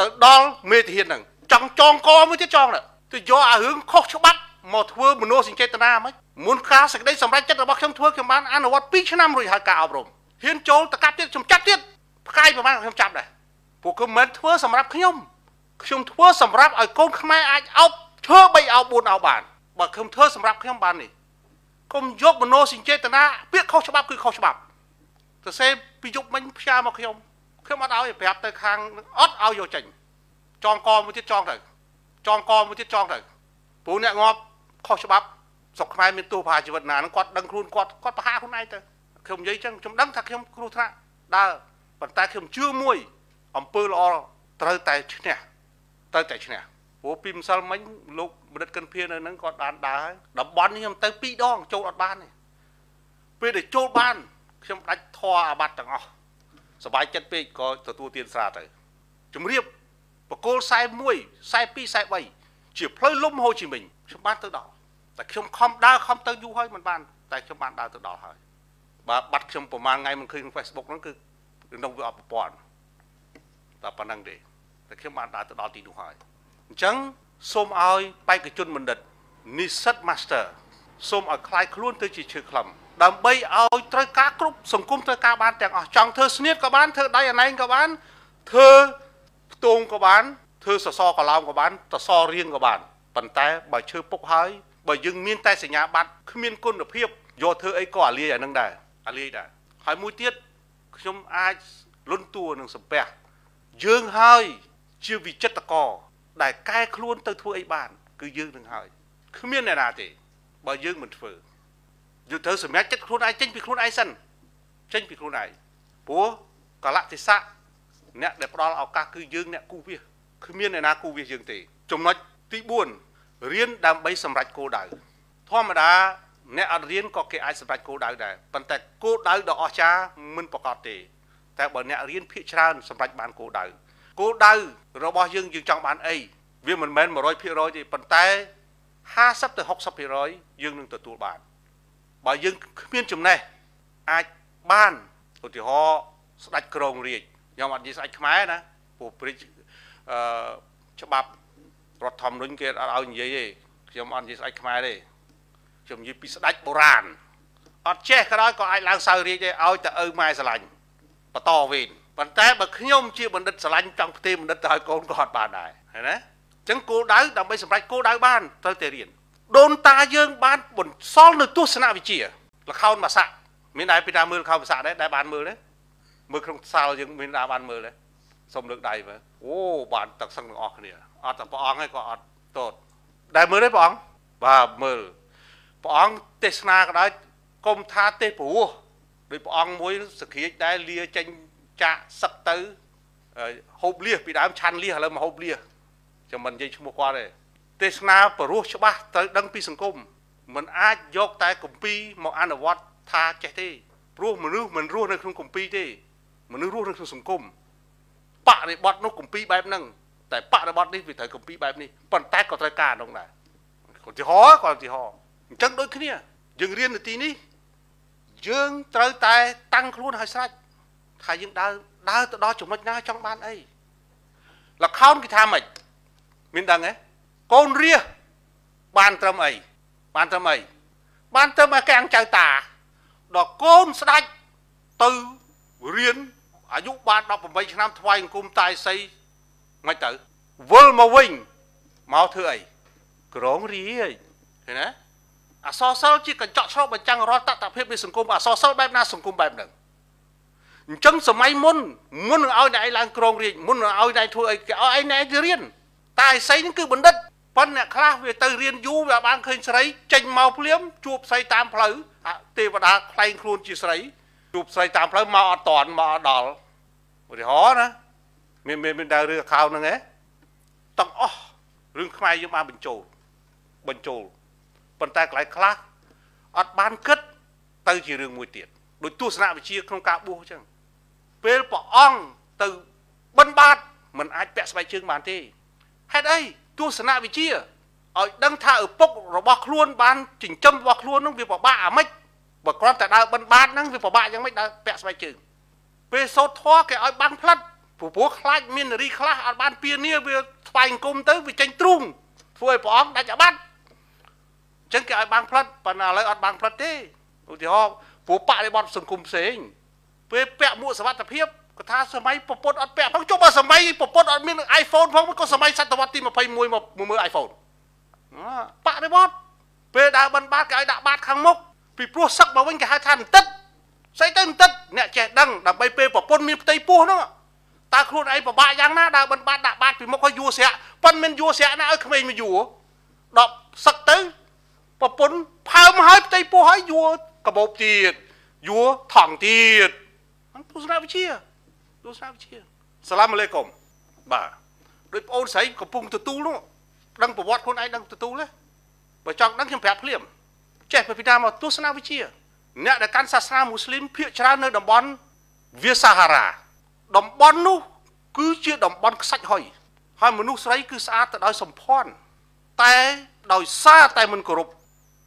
ទៅដល់មេធានហ្នឹងចង់ចងកមួយទៀតចងទៅយកអារឿងខុសច្បាប់មកធ្វើមនោសញ្ចេតនាមិនមុនការសេចក្តីសម្រេចចិត្តរបស់ខ្ញុំធ្វើខ្ញុំបានអនុវត្ត2ឆ្នាំរួចហើយការអប់រំហ៊ានចូលទៅកាប់ទៀតខ្ញុំចាប់ទៀត ផ្កាយប្រហែលខ្ញុំចាប់ដែរពួកខ្ញុំមិនធ្វើសម្រាប់ខ្ញុំខ្ញុំធ្វើសម្រាប់ឲ្យកូនខ្មែរអាចអោបឈើ3អោប4អោបបានបើខ្ញុំធ្វើសម្រាប់ខ្ញុំបាននេះកុំយកមនោសញ្ចេតនាពាក្យខុសច្បាប់គឺខុសច្បាប់ទៅសេពីយប់មិញផ្សាយមកខ្ញុំខ្ញុំអត់ឲ្យប្រាប់ទៅខាងអត់ឲ្យយកចេញចងកមួយទៀតចងទៅចងកមួយទៀតចងទៅព្រោះអ្នកងាប់ខុសច្បាប់ស្រុកខ្មែរមានទោសប្រហារជីវិតណានឹងគាត់ដឹងខ្លួនគាត់គាត់ប្រហារខ្លួនឯងទៅខ្ញុំនិយាយចឹងខ្ញុំដឹងថាខ្ញុំគ្រោះថ្នាក់ដើរ ប៉ុន្តែខ្ញុំជឿមួយអំពើល្អត្រូវតែឈ្នះត្រូវតែឈ្នះព្រោះពីម្សិលមិញលោកបណ្ឌិតកិនភៀននៅហ្នឹងគាត់បានដើរហើយតំបន់នេះខ្ញុំទៅ2ដងចូលអត់បានទេពេលដែលចូលបានខ្ញុំដាច់ធေါ်អាបត្តិទាំងអស់សบายចិត្តពេកក៏ទទួលទានស្រាទៅជំរាបបកគោល41 42 43ជាផ្លូវលំហូជីមិញខ្ញុំបានទៅដល់តែខ្ញុំខំដើរខំទៅយូរហើយមិនបានតែខ្ញុំបានដើរទៅដល់ហើយបាទបាត់ខ្ញុំប្រហែលថ្ងៃមិនឃើញក្នុង Facebook ហ្នឹងគឺ ក្នុងវាអត់ប្រព័ន្ធតែប៉ុណ្្នឹងទេតែខ្ញុំបានដើរទៅដល់ទីនោះហើយអញ្ចឹងសូមឲ្យបេក្ខជនបណ្ឌិតនិស្សិត Master សូមឲ្យคลายខ្លួនទៅជាឈើខ្លឹមដើម្បីឲ្យត្រូវការគ្រប់សង្គមត្រូវការបានទាំងអស់ចង់ធ្វើស្នៀតក៏បានធ្វើដៃអណែងក៏បានធ្វើផ្ទងក៏បានធ្វើសសរកឡោមក៏បានតសរៀងក៏បានប៉ុន្តែបើឈើពុកហើយបើយើងមានតែសញ្ញាបត្រគ្មានគុណភាពយកធ្វើអីក៏អាលាយអានឹងដែរអាលាយដែរហើយមួយទៀត ខ្ញុំអាចលន់តួនឹងសំពះយើងហើយជាវិចិត្រករដែលកែខ្លួនទៅធ្វើអីបាន គឺយើងនឹងហើយគ្មានអ្នកណាទេបើយើងមិនធ្វើយើងត្រូវសម្រេចចិត្តខ្លួនឯងចេញពីខ្លួនឯងសិនចេញពីខ្លួនឯងព្រោះកលៈទេសៈអ្នកដែលផ្ដល់ឱកាសគឺយើងអ្នកគូវាសគ្មានអ្នកណាគូវាសយើងទេ ចំណុចទី4រៀនដើម្បីសម្រេចគោលដៅធម្មតា អ្នកអត់រៀនក៏គេអាចសម្រេចគោលដៅដែរប៉ុន្តែគោលដៅដ៏អស្ចារ្យមិនប្រកបទេតែបើអ្នករៀនភាកច្រើនសម្រេចបានគោលដៅគោលដៅរបស់យើងយើងចង់បានអីវាមិនមែន100%ទេប៉ុន្តែ50ទៅ60%យើងនឹងទទួលបានបើយើងគ្មានចំណេះអាចបានឧទាហរណ៍ស្ដេចក្រងរាជខ្ញុំអត់និយាយស្ដេចខ្មែរណាព្រោះព្រិចអឺច្បាប់រដ្ឋធម្មនុញ្ញគេអត់ឲ្យនិយាយទេខ្ញុំអត់និយាយស្ដេចខ្មែរទេ ខ្ញុំនិយាយពីស្ដេចបុរាណអត់ចេះក៏ដោយក៏អាចឡើងសៅរាជទេឲ្យតែឪម៉ែស្រឡាញ់បន្តវេនប៉ុន្តែបើខ្ញុំជាបណ្ឌិតស្រឡាញ់ចង់ផ្ទេរបណ្ឌិតទៅឲ្យកូនក៏អត់បានដែរឃើញទេអញ្ចឹងគោលដៅដើម្បីសម្រេចគោលដៅបានត្រូវតែរៀនដូនតាយើងបានបន្សល់នៅទស្សនវិជ្ជាលខោនភាសាមានដែរពីតាមើលលខោនភាសាដែរដែរបានមើលទេមើលក្នុងសាលយើងមានដែរបានមើលទេសុំលើកដៃមើលអូបានទឹកសឹងទាំងអស់គ្នាអត់តែព្រះអង្គឯងក៏អត់តតដែរមើលទេព្រះអង្គបាទមើល ព្រះអង្គទេសនាក៏ដោយគុំថាទេសព្រោះដោយព្រះអង្គមួយសក្រាចដែរលាចេញចាក់សឹកទៅហូបលៀសពីដើមឆាន់លៀសឥឡូវមកហូបលៀសចាំមិននិយាយឈ្មោះគាត់ទេទេសនាបរោះច្បាស់ត្រូវដឹងពីសង្គមមិនអាចយកតែកម្ពីមកអនុវត្តថាចេះទេព្រោះមនុស្សមិនរស់នៅក្នុងកម្ពីទេ មនុស្សរស់នៅក្នុងសង្គមបរិបត្តិនោះកម្ពីបែបហ្នឹងតែបរិបត្តិនេះវាត្រូវកម្ពីបែបនេះប៉ុន្តែក៏ត្រូវការក្នុងដែរឧទាហរណ៍ក៏ឧទាហរណ៍ អញ្ចឹងដូចគ្នា យើងរៀននៅទីនេះយើងត្រូវតែតាំងខ្លួនឲ្យស្រេចថាយើងដើរដើរទៅដល់ចំណុចណាចង់បានអីលខោនគេថាម៉េចមានដឹងទេកូនរាបានត្រឹមអីបានត្រឹមអីបានត្រឹមឲ្យកាំងចៅតាដល់កូនស្ដាច់ទៅរៀនអាយុបាន18ឆ្នាំថ្វាយអង្គមតាយសីមិនទៅវិលមកវិញមកធ្វើអីក្រងរាយឃើញណា អសរសិល្ប៍ជាកញ្ចក់ឆ្លុះបញ្ចាំងរាល់តតភាពនៃសង្គមអសរសិល្ប៍បែបណាសង្គមបែបហ្នឹងអញ្ចឹងសម័យមុនមុននឹងឲ្យអ្នកឯងឡើងក្រងរាជមុននឹងឲ្យអ្នកធ្វើអីគេឲ្យឯងអ្នកឯងរៀនតែឥសីហ្នឹងគឺបណ្ឌិតប៉ុន្តែអ្នកខ្លះវាទៅរៀនយូរវាបានឃើញស្រីចេញមកភ្លាមជួបស្រីតាមផ្លូវទេវតាខ្លែងខ្លួនជាស្រីជួបស្រីតាមផ្លូវមកអត់តន់មកអត់ដល់ឧទាហរណ៍ណាមានមានមានដែររឿងខោហ្នឹងឯងទាំងអស់រឿងខ្មែរយើងបានបញ្ចូលបញ្ចូល ប៉ុន្តែកន្លែងខ្លះអត់បានគិតទៅជារឿងមួយទៀតដូចទស្សនវិជ្ជាក្នុងការបួសអញ្ចឹងពេលព្រះអង្គទៅបិណ្ឌបាតមិនអាចពាក់ស្បែកជើងបានទេហេតុអីទស្សនវិជ្ជាឲ្យដឹងថាឪពុករបស់ខ្លួនបានចិញ្ចឹមរបស់ខ្លួននឹងវាពិបាកអាម៉េចបើគ្រាន់តែដើរបិណ្ឌបាតហ្នឹងវាពិបាកយ៉ាងម៉េចដើរពាក់ស្បែកជើងពេលសូត្រធម៌គេឲ្យបាំងផ្លិតព្រោះព្រោះខ្លាចមាននារីខ្លះអត់បានពៀនីវាស្វែងគុំទៅវាចេញទ្រូងធ្វើឲ្យព្រះអង្គដាច់អាបត្តិអញ្ចឹងគេឲ្យបាំងផ្លិតប៉ុន្តែឥឡូវអត់បាំងផ្លិតទេឧទាហរណ៍ព្រោះបរិបទសង្គមផ្សេងពេលពាក់មួកសវត្ថភាពក៏ថាសម័យពពុតអត់ពាក់ផងចុះបើសម័យពពុតអត់មាន iPhone ផងក៏សម័យសតវត្សទី21មកមើល iPhone បរិបទពេលដើរបិណ្ឌបាតគេឲ្យដាក់បាតខាងមុខពីព្រោះសឹកមកវិញគេហៅថាបន្តិតស្អីទៅបន្តិតអ្នកចេះដឹងដើម្បីពេលប្រពន្ធមានផ្ទៃពោះហ្នឹងតើខ្លួនឯងពិបាកយ៉ាងណាដើរបិណ្ឌបាតដាក់បាតពីមុខឲ្យយួរស្រាក់ប៉ុនមិនយួរស្រាក់ណាឲ្យក្មេងមកយួរដល់សឹកទៅ ប្រពន្ធផើមហើយផ្ទៃពោះហើយយួរកបោបទៀតយួរថងទៀតទស្សនវិជ្ជាទស្សនវិជ្ជាសាឡាមអាឡេកុំបាទដោយបងអូនស្រីកំពុងទទួលនោះដឹងប្រវត្តិខ្លួនឯងដឹងទទួលទេបើចង់ដឹងខ្ញុំប្រាប់ភ្លាមចេះពីណាមកទស្សនវិជ្ជាអ្នកដែលកាន់សាសនាមូស្លីមភាគច្រើននៅតំបន់វាសាហារ៉ាតំបន់នោះ គឺជាតំបន់ខ្សាច់ហុយហើយមនុស្សស្រីគឺស្អាតទៅដោយសម្ផស្សតែដោយសារតែមិនគោរព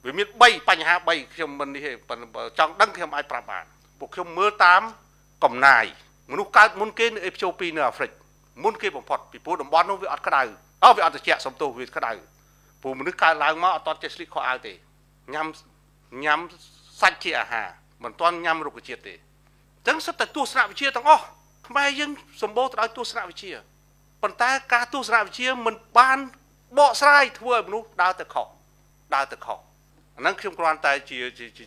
វាមាន3បញ្ហា3ខ្ញុំមិននេះទេចង់ដឹងខ្ញុំអាចប្រាប់បានពួកខ្ញុំមើលតាមកំណាយមនុស្សកើតមុនគេនៅអេពី2នៅអាហ្វ្រិកមុនគេបំផុតពីព្រោះតំបន់នោះវាអត់ក្តៅអោវាអត់ត្រជាក់សំទោសវាក្តៅព្រោះមនុស្សកើតឡើងមកអត់តចេះស្លៀកខោអាវទេញ៉ាំញ៉ាំសាច់ជាអាហារមិនទាន់ញ៉ាំរុក្ខជាតិទេអញ្ចឹងសិតតែទស្សនវិជ្ជាទាំងអស់ខ្មែរយើងសម្បូរទៅដោយទស្សនវិជ្ជាប៉ុន្តែការទស្សនវិជ្ជាមិនបានបកស្រាយធ្វើឲ្យមនុស្សដើរទៅខុសដើរទៅខុស អាហ្នឹងខ្ញុំគ្រាន់តែជា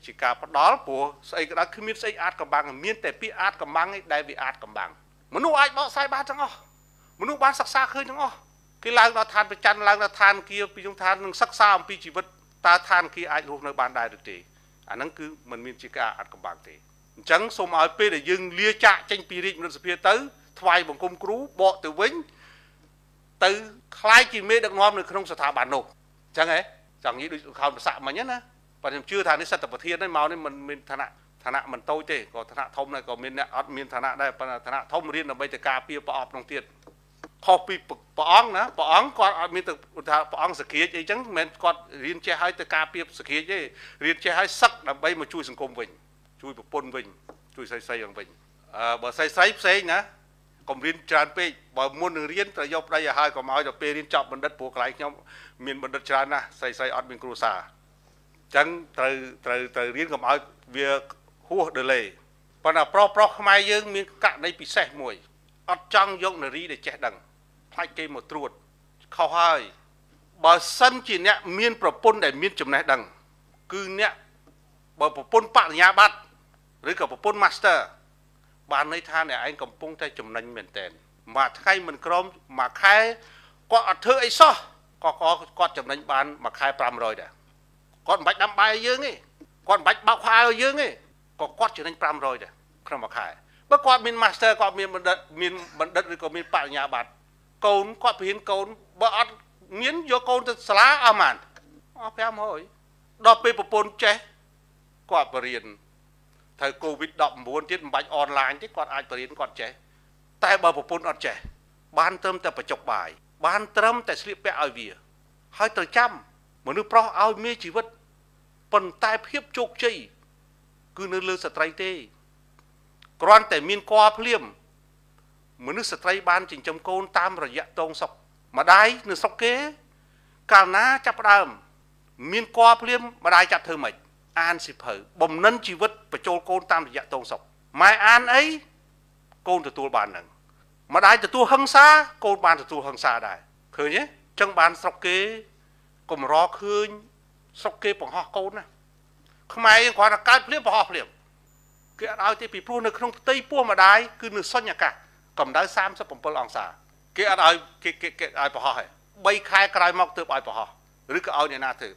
ជាការផ្ដាល់ព្រោះស្អីក៏ដោយគ្មានស្អីអាចកំបាំងមានតែពាក្យអាចកំបាំងឯដែលវាអាចកំបាំងមនុស្សអាចបកស្រាយបានទាំងអស់មនុស្សបានសិក្សាឃើញទាំងអស់គេឡើងដល់ឋានប្រច័នឡើងដល់ឋានគៀពីក្នុងឋាននឹងសិក្សាអំពីជីវិតតើឋានគៀអាចរស់នៅបានដែរឬទេអាហ្នឹងគឺมันមានជាការអាចកំបាំងទេអញ្ចឹងសូមឲ្យពេលដែលយើងលាចាកចេញពីរាជមនិតសភាទៅថ្វាយបង្គំគ្រូបកទៅវិញទៅคล้ายជាមេដឹកនាំនៅក្នុងស្ថាប័ននោះអញ្ចឹងហ៎ ចង់និយាយដូចខោនប្រសាមិញណាប៉ុន្តែខ្ញុំជឿថានេះសិទ្ធិប្រធាននេះមកនេះមិនមានឋានៈឋានៈមិនតូចទេក៏ឋានៈធំដែរក៏មានអ្នកអត់មានឋានៈដែរប៉ុន្តែឋានៈធំរៀនដើម្បីទៅការពារប្រអប់ក្នុងទៀតខុសពីព្រះអង្គណាព្រះអង្គគាត់អត់មានទៅថាព្រះអង្គសក្រាចអីចឹងមិនមែនគាត់រៀនចេះឲ្យទៅការពារសក្រាចទេរៀនចេះឲ្យសឹកដើម្បីមកជួយសង្គមវិញជួយប្រពន្ធវិញជួយស្រីស្រីវិញអឺបើស្រីស្រីផ្សេងណា កុំរៀនច្រើនពេកបើមុននឹងរៀនត្រូវយកប្តីឲ្យហើយកុំឲ្យដល់ពេលរៀនចប់បណ្ឌិតព្រោះកន្លែងខ្ញុំមានបណ្ឌិតច្រើនណាស់ស្រីស្រីអត់មានគ្រួសារអញ្ចឹងត្រូវត្រូវត្រូវរៀនកុំឲ្យវាហួស delay ប៉ុប៉ុន្តែប្រុសប្រុសខ្មែរយើងមានករណីពិសេសមួយអត់ចង់យកនារីដែលចេះដឹងផ្លាច់គេមកត្រួតខុសហើយបើសិនជាអ្នកមានប្រពន្ធដែលមានចំណេះដឹង គឺអ្នកបើប្រពន្ធបរិញ្ញាបត្រឬក៏ប្រពន្ធ master បានន័យថាអ្នកឯងកំពុងតែចំណេញមែនតើមួយថ្ងៃមិនក្រមមួយខែគាត់អត់ធ្វើអីសោះក៏គាត់ចំណេញបានមួយខែ500ដែរគាត់មិនបាច់ដាំបាយឲ្យយើងទេគាត់មិនបាច់បោកខោឲ្យយើងទេក៏គាត់ចំណេញ500ដែរក្នុងមួយខែបើគាត់មាន master គាត់មានបណ្ឌិតមានបណ្ឌិតឬក៏មានបរិញ្ញាបត្រកូនគាត់ព្រៀនកូនបើអត់មានយកកូនទៅសាលាអស់ម៉ានអស់500ដល់ពេលប្រពន្ធចេះគាត់បរៀន ត្រូវ COVID-19 ទៀតមិនបាច់អនឡាញទេគាត់អាចបរៀនគាត់ចេះតែបើប្រពន្ធអត់ចេះបានត្រឹមតែបច្ចុកបាយបានត្រឹមតែស្លៀកពាក់ឲ្យវា ហើយត្រូវចាំមនុស្សប្រុសឲ្យមានជីវិតប៉ុន្តែភាពជោគជ័យគឺនៅលើស្ត្រីទេគ្រាន់តែមានគွာភ្លាមមនុស្សស្ត្រីបានចិញ្ចឹមកូនតាមរយៈតងសុកម្ដាយនៅស្រុកគេ កាលណាចាប់ដើម មានគွာភ្លាមម្ដាយចាប់ធ្វើម៉េច អានសិភៅបំណិនជីវិតបញ្ចូលកូនតាមរយៈតងសុកម៉ែអានអីកូនទទួលបាននឹងម្ដាយទទួលហឹង្សាកូនបានទទួលហឹង្សាដែរឃើញទេចឹងបានស្រុកគេកម្រឃើញស្រុកគេបង្ហោះកូនណាខ្មែរយើងគ្រាន់តែកើតភ្លាមបង្ហោះភ្លាមគេអត់ឲ្យទេពីព្រោះនៅក្នុងផ្ទៃពោះម្ដាយគឺនៅសុញ្ញកាសកម្ដៅ37អង្សាគេអត់ឲ្យគេគេគេឲ្យបង្ហោះទេ3ខែក្រោយមកទើបឲ្យបង្ហោះឬក៏ឲ្យអ្នកណាធ្វើ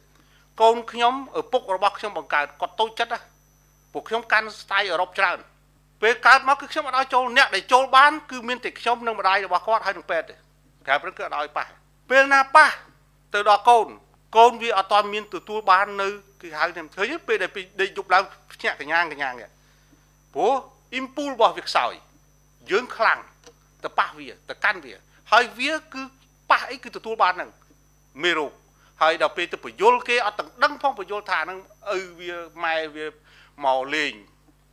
កូនខ្ញុំឪពុករបស់ខ្ញុំបង្កើតគាត់តូចចិត្តណាពួកខ្ញុំកាន់ស្ទាយអឺរ៉ុបច្រើនពេលកើតមកគឺខ្ញុំអត់ឲ្យចូលអ្នកដែលចូលបានគឺមានតែខ្ញុំនិងម្ដាយរបស់គាត់ហើយនឹងពេទ្យទេក្រៅព្រឹកគឺអត់ឲ្យប៉ះពេលណាប៉ះទៅដល់កូនកូនវាអត់ទាន់មានទទួលបាននៅគឺហៅតែឃើញពេលដែលដេកយប់ឡើងភ្ញាក់កញ្ញាងកញ្ញាងព្រោះ impulse របស់វាខ្សោយយើងខ្លាំងទៅប៉ះវាទៅកាន់វា ហើយវាគឺប៉ះអីគឺទទួលបានហ្នឹងមេរោគ ហើយដល់ពេលទៅបញ្យលគេអត់ទាំងដឹងផងបញ្យលថាហ្នឹងឪវាម៉ែវាមកលេង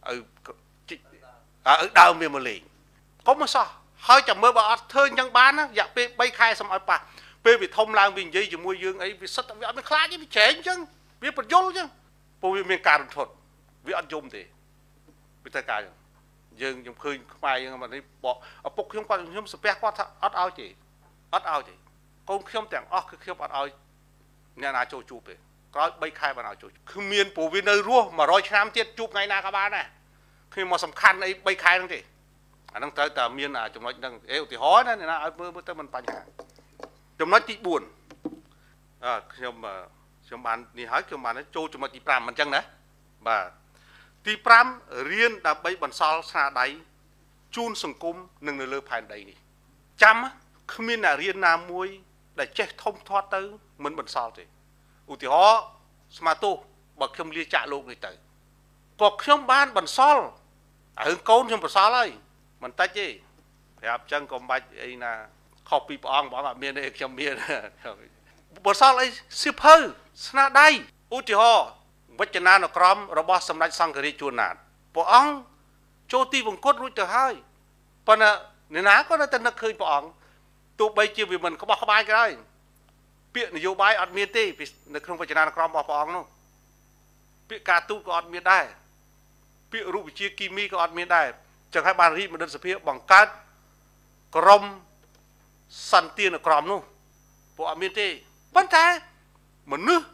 ឪឪដើមវាមកលេងកុំមកសោះហើយចាំមើលបើអត់ធ្វើអញ្ចឹងបានណារយៈពេល3ខែសុំឲ្យប៉ះពេលវាធំឡើងវានិយាយជាមួយយើងអីវាសិតវាអត់មានខ្លាចទេវាចែងអញ្ចឹងវាបញ្យលអញ្ចឹងព្រោះវាមានការរន្ធត់វាអត់យំទេវាទៅការយើងខ្ញុំឃើញខ្មែរយើងមកនេះបកឪពុកខ្ញុំគាត់ខ្ញុំស្ពះគាត់ថាអត់ឲ្យទេអត់ឲ្យទេកូនខ្ញុំទាំងអស់គឺខ្ញុំអត់ឲ្យ អ្នកណាចូលជួបទេក្រោយ3ខែបានឲ្យចូលគឺមានព្រោះវានៅរស់100ឆ្នាំទៀតជួបថ្ងៃណាក៏បានដែរគ្មានមកសំខាន់អី3ខែហ្នឹងទេអាហ្នឹងត្រូវតែមានចំណុចហ្នឹងអេឧទាហរណ៍ណាអ្នកណាឲ្យមើលទៅមិនបញ្ហាចំណុចទី4អឺខ្ញុំខ្ញុំបាននេះហើយខ្ញុំបានចូលចំណុចទី5មិនអញ្ចឹងណាបាទទី5រៀនដើម្បីបន្សល់ស្នាដៃជូនសង្គមនិងនៅលើផែនដីនេះចាំគ្មានអ្នករៀនណាមួយដែលចេះធំធាត់ទៅ មិនបន្សល់ទេឧទាហរណ៍ស្មាទោសបើខ្ញុំលាចាក់លោកនេះទៅក៏ខ្ញុំបានបន្សល់រឿងកូនខ្ញុំបន្សល់ហើយមិនតិចទេប្រាប់ចឹងក៏មិនបាច់អីណាខុសពីព្រះអង្គព្រះអង្គអត់មានទេខ្ញុំមានបន្សល់អីសៀវភៅស្នាដៃឧទាហរណ៍វចនានុក្រមរបស់សម្ដេចសង្ឃរាជជួនណាតព្រះអង្គចូលទីវង្គតរួចទៅហើយប៉ុន្តែអ្នកណាក៏នៅតែនឹកឃើញព្រះអង្គទោះបីជាវាមិនក្បោះក្បាយក៏ដោយ ពាក្យនយោបាយអត់មានទេនៅក្នុងវចនានុក្រមរបស់ព្រះអង្គនោះពាក្យការទូតក៏អត់មានដែរពាក្យរូបវិទ្យាគីមីក៏អត់មានដែរចឹងហើយបានរាជមន្ត្រីសភាបង្កើតក្រមសន្តិនក្រមនោះពួកអត់មានទេប៉ុន្តែមនុស្ស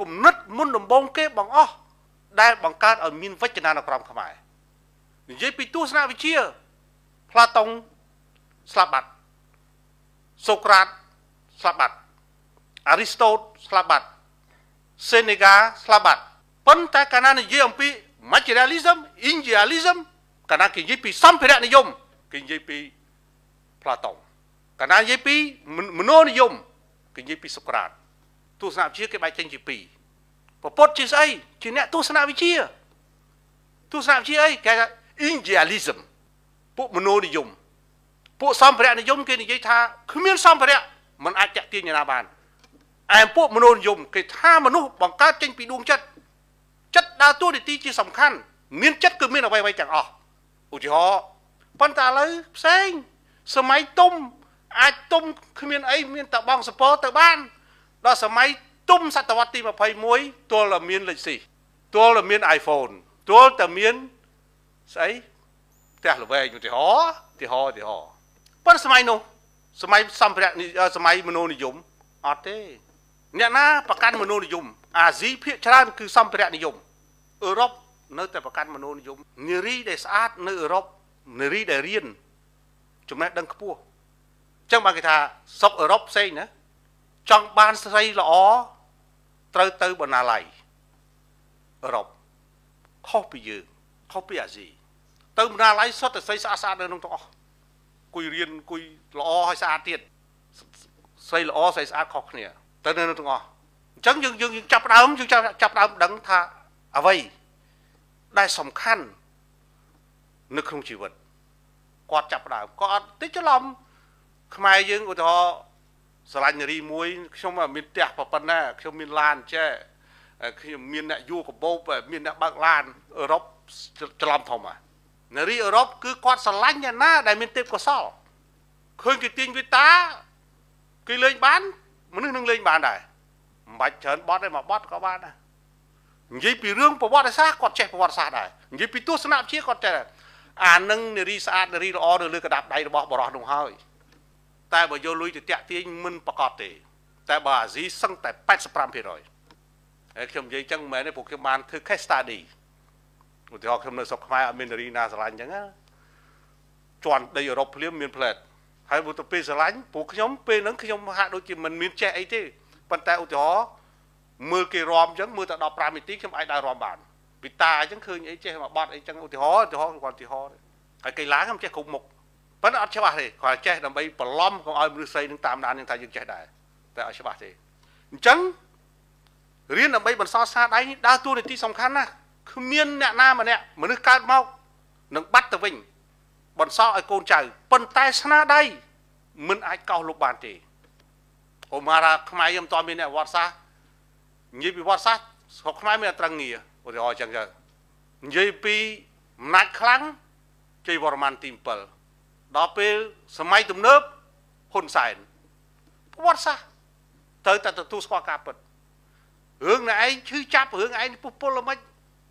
គំនិតមុនដំបូងគេបងអស់ដែលបង្កើតឲ្យមានវចនានុក្រមខ្មែរនិយាយពីទស្សនវិជ្ជាផ្លាតុងស្លាប់បាត់សូក្រាតស្លាប់បាត់ អារីស្តូតស្លាប់បាត់សេនេហ្កាស្លាប់បាត់ប៉ុន្តែកាលណានិយាយអំពី materialism individualism កាលណាគេនិយាយពីសម្ភារៈនិយមគេនិយាយពីផ្លាតុងកាលណានិយាយពីមនោនិយមគេនិយាយពីសូក្រាតទស្សនវិជ្ជាគេបែកចេញជាពីរពពុទ្ធជាស្អីជាអ្នកទស្សនវិជ្ជាទស្សនវិជ្ជាអីគេថា individualism ពួកមនោនិយមពួកសម្ភារៈនិយមគេនិយាយថាគ្មានសម្ភារៈមិនអាចតាក់ទាញណាបាន ឯពួកមនោនិយមគេថាមនុស្សបង្កើតចេញពីដួងចិត្តចិត្តដើរតួនាទីជាសំខាន់មានចិត្តគឺមានអ្វីៗទាំងអស់ឧទាហរណ៍ប៉ុន្តែឥឡូវផ្សេងសម័យទុំអាចទុំគ្មានអីមានតែបងសពទៅបានដល់សម័យទុំសតវត្សទី21ទល់តែមានលេខស៊ីទល់តែមាន iPhone ទល់តែមានស្អីផ្ទះល្វែងឧទាហរណ៍ឧទាហរណ៍ឧទាហរណ៍ប៉ុន្តែសម័យនោះសម័យសម្ភារៈសម័យមនោនិយមអត់ទេ អ្នកណាប្រកាន់មនោនិយមអាស៊ីភាគច្រើនគឺសម្ភារៈនិយមអឺរ៉ុបនៅតែប្រកាន់មនោនិយមនារីដែលស្អាតនៅអឺរ៉ុបនារីដែលរៀនចំណេះដឹងខ្ពស់អញ្ចឹងបានគេថាសុកអឺរ៉ុបផ្សេងណាចង់បានស្រីល្អត្រូវទៅបណ្ណាល័យអឺរ៉ុបខុសពីយើងខុសពីអាស៊ីទៅបណ្ណាល័យសុទ្ធតែស្រីស្អាតស្អាតនៅក្នុងទាំងអស់គួយរៀនគួយល្អហើយស្អាតទៀតស្រីល្អស្រីស្អាតខុសគ្នា ទៅនៅទាំងអស់អញ្ចឹងយើងយើងចាប់ដើមយើងចាប់ចាប់ដើមដឹងថាអ្វីដែលសំខាន់នៅក្នុងជីវិតគាត់ចាប់ដើមគាត់អត់តិចច្រឡំខ្មែរយើងឧទាហរណ៍ស្រឡាញ់នារីមួយខ្ញុំមានផ្ទះប៉ុណ្ណាខ្ញុំមានឡានចេះខ្ញុំមានអ្នកយួរកបោបមានអ្នកបើកឡានអឺរ៉ុបច្រឡំធំហ่ะនារីអឺរ៉ុបគឺគាត់ស្រឡាញ់អ្នកណាដែលមានទេពកោសលឃើញគេទាញវីតាគេលេងបាន មនុស្សនឹងលេងបានដែរមិនបាច់ច្រើនបត់ទេមកបត់ក៏បានដែរនិយាយពីរឿងប្រវត្តិសាស្ត្រគាត់ចេះប្រវត្តិសាស្ត្រដែរនិយាយពីទស្សនវិជ្ជាគាត់ចេះអានឹងនារីស្អាតនារីល្អនៅលើកដាប់ដៃរបស់បរោះនោះហើយតែបើយកលុយទៅតាក់ទាញមិនប្រកបទេ តែបើអាស៊ីសឹងតែ85%ហើយខ្ញុំនិយាយចឹងមិនមែនទេព្រោះខ្ញុំបានធ្វើ case study ឧទាហរណ៍ខ្ញុំនៅស្រុកខ្មែរអត់មាននារីណាស្រឡាញ់ចឹងណាជន់ដីអឺរ៉ុបភ្លាមមានផ្លែត ហើយបើទៅពេលស្រឡាញ់ពួកខ្ញុំពេលហ្នឹងខ្ញុំហាក់ដូចជាមិនមានចេះអីទេប៉ុន្តែឧទាហរណ៍មើលគេរំអញ្ចឹងមើលតែ15នាទីខ្ញុំអាចដើររំបានពីតាអញ្ចឹងឃើញអីចេះមកបត់អីចឹងឧទាហរណ៍ឧទាហរណ៍គាត់ឧទាហរណ៍ហើយកីឡាខ្ញុំចេះគ្រប់មុខប៉ុន្តែអត់ច្បាស់ទេគាត់ចេះដើម្បីបន្លំកុំឲ្យមនុស្សស្រីនឹងតាមដាននឹងថាយើងចេះដែរតែអត់ច្បាស់ទេអញ្ចឹងរៀនដើម្បីបន្សល់ស្នាដៃនេះដើរតួនាទីសំខាន់ណាស់គ្មានអ្នកណាម្នាក់មនុស្សកើតមកនឹងបាត់ទៅវិញ បន្សល់ឲ្យកូនចៅប៉ុន្តែស្នាដៃមិនអាចកោសលុបបានទេអូម៉ារ៉ាខ្មែរខ្ញុំតមានអ្នកវត្តសាស្ត្រនិយាយពីវត្តសាស្ត្រស្រុកខ្មែរមានអត្រឹងងារឧទាហរណ៍អញ្ចឹងទៅនិយាយពីអំណាចខ្លាំងជ័យវរ្ម័នទី7ដល់ពេលសម័យទំនើបហ៊ុនសែនវត្តសាស្ត្រត្រូវតែទទួលស្គាល់ការពិតរឿងណែឯងឈឺចាប់រឿងឯងពុះពុលល្មិច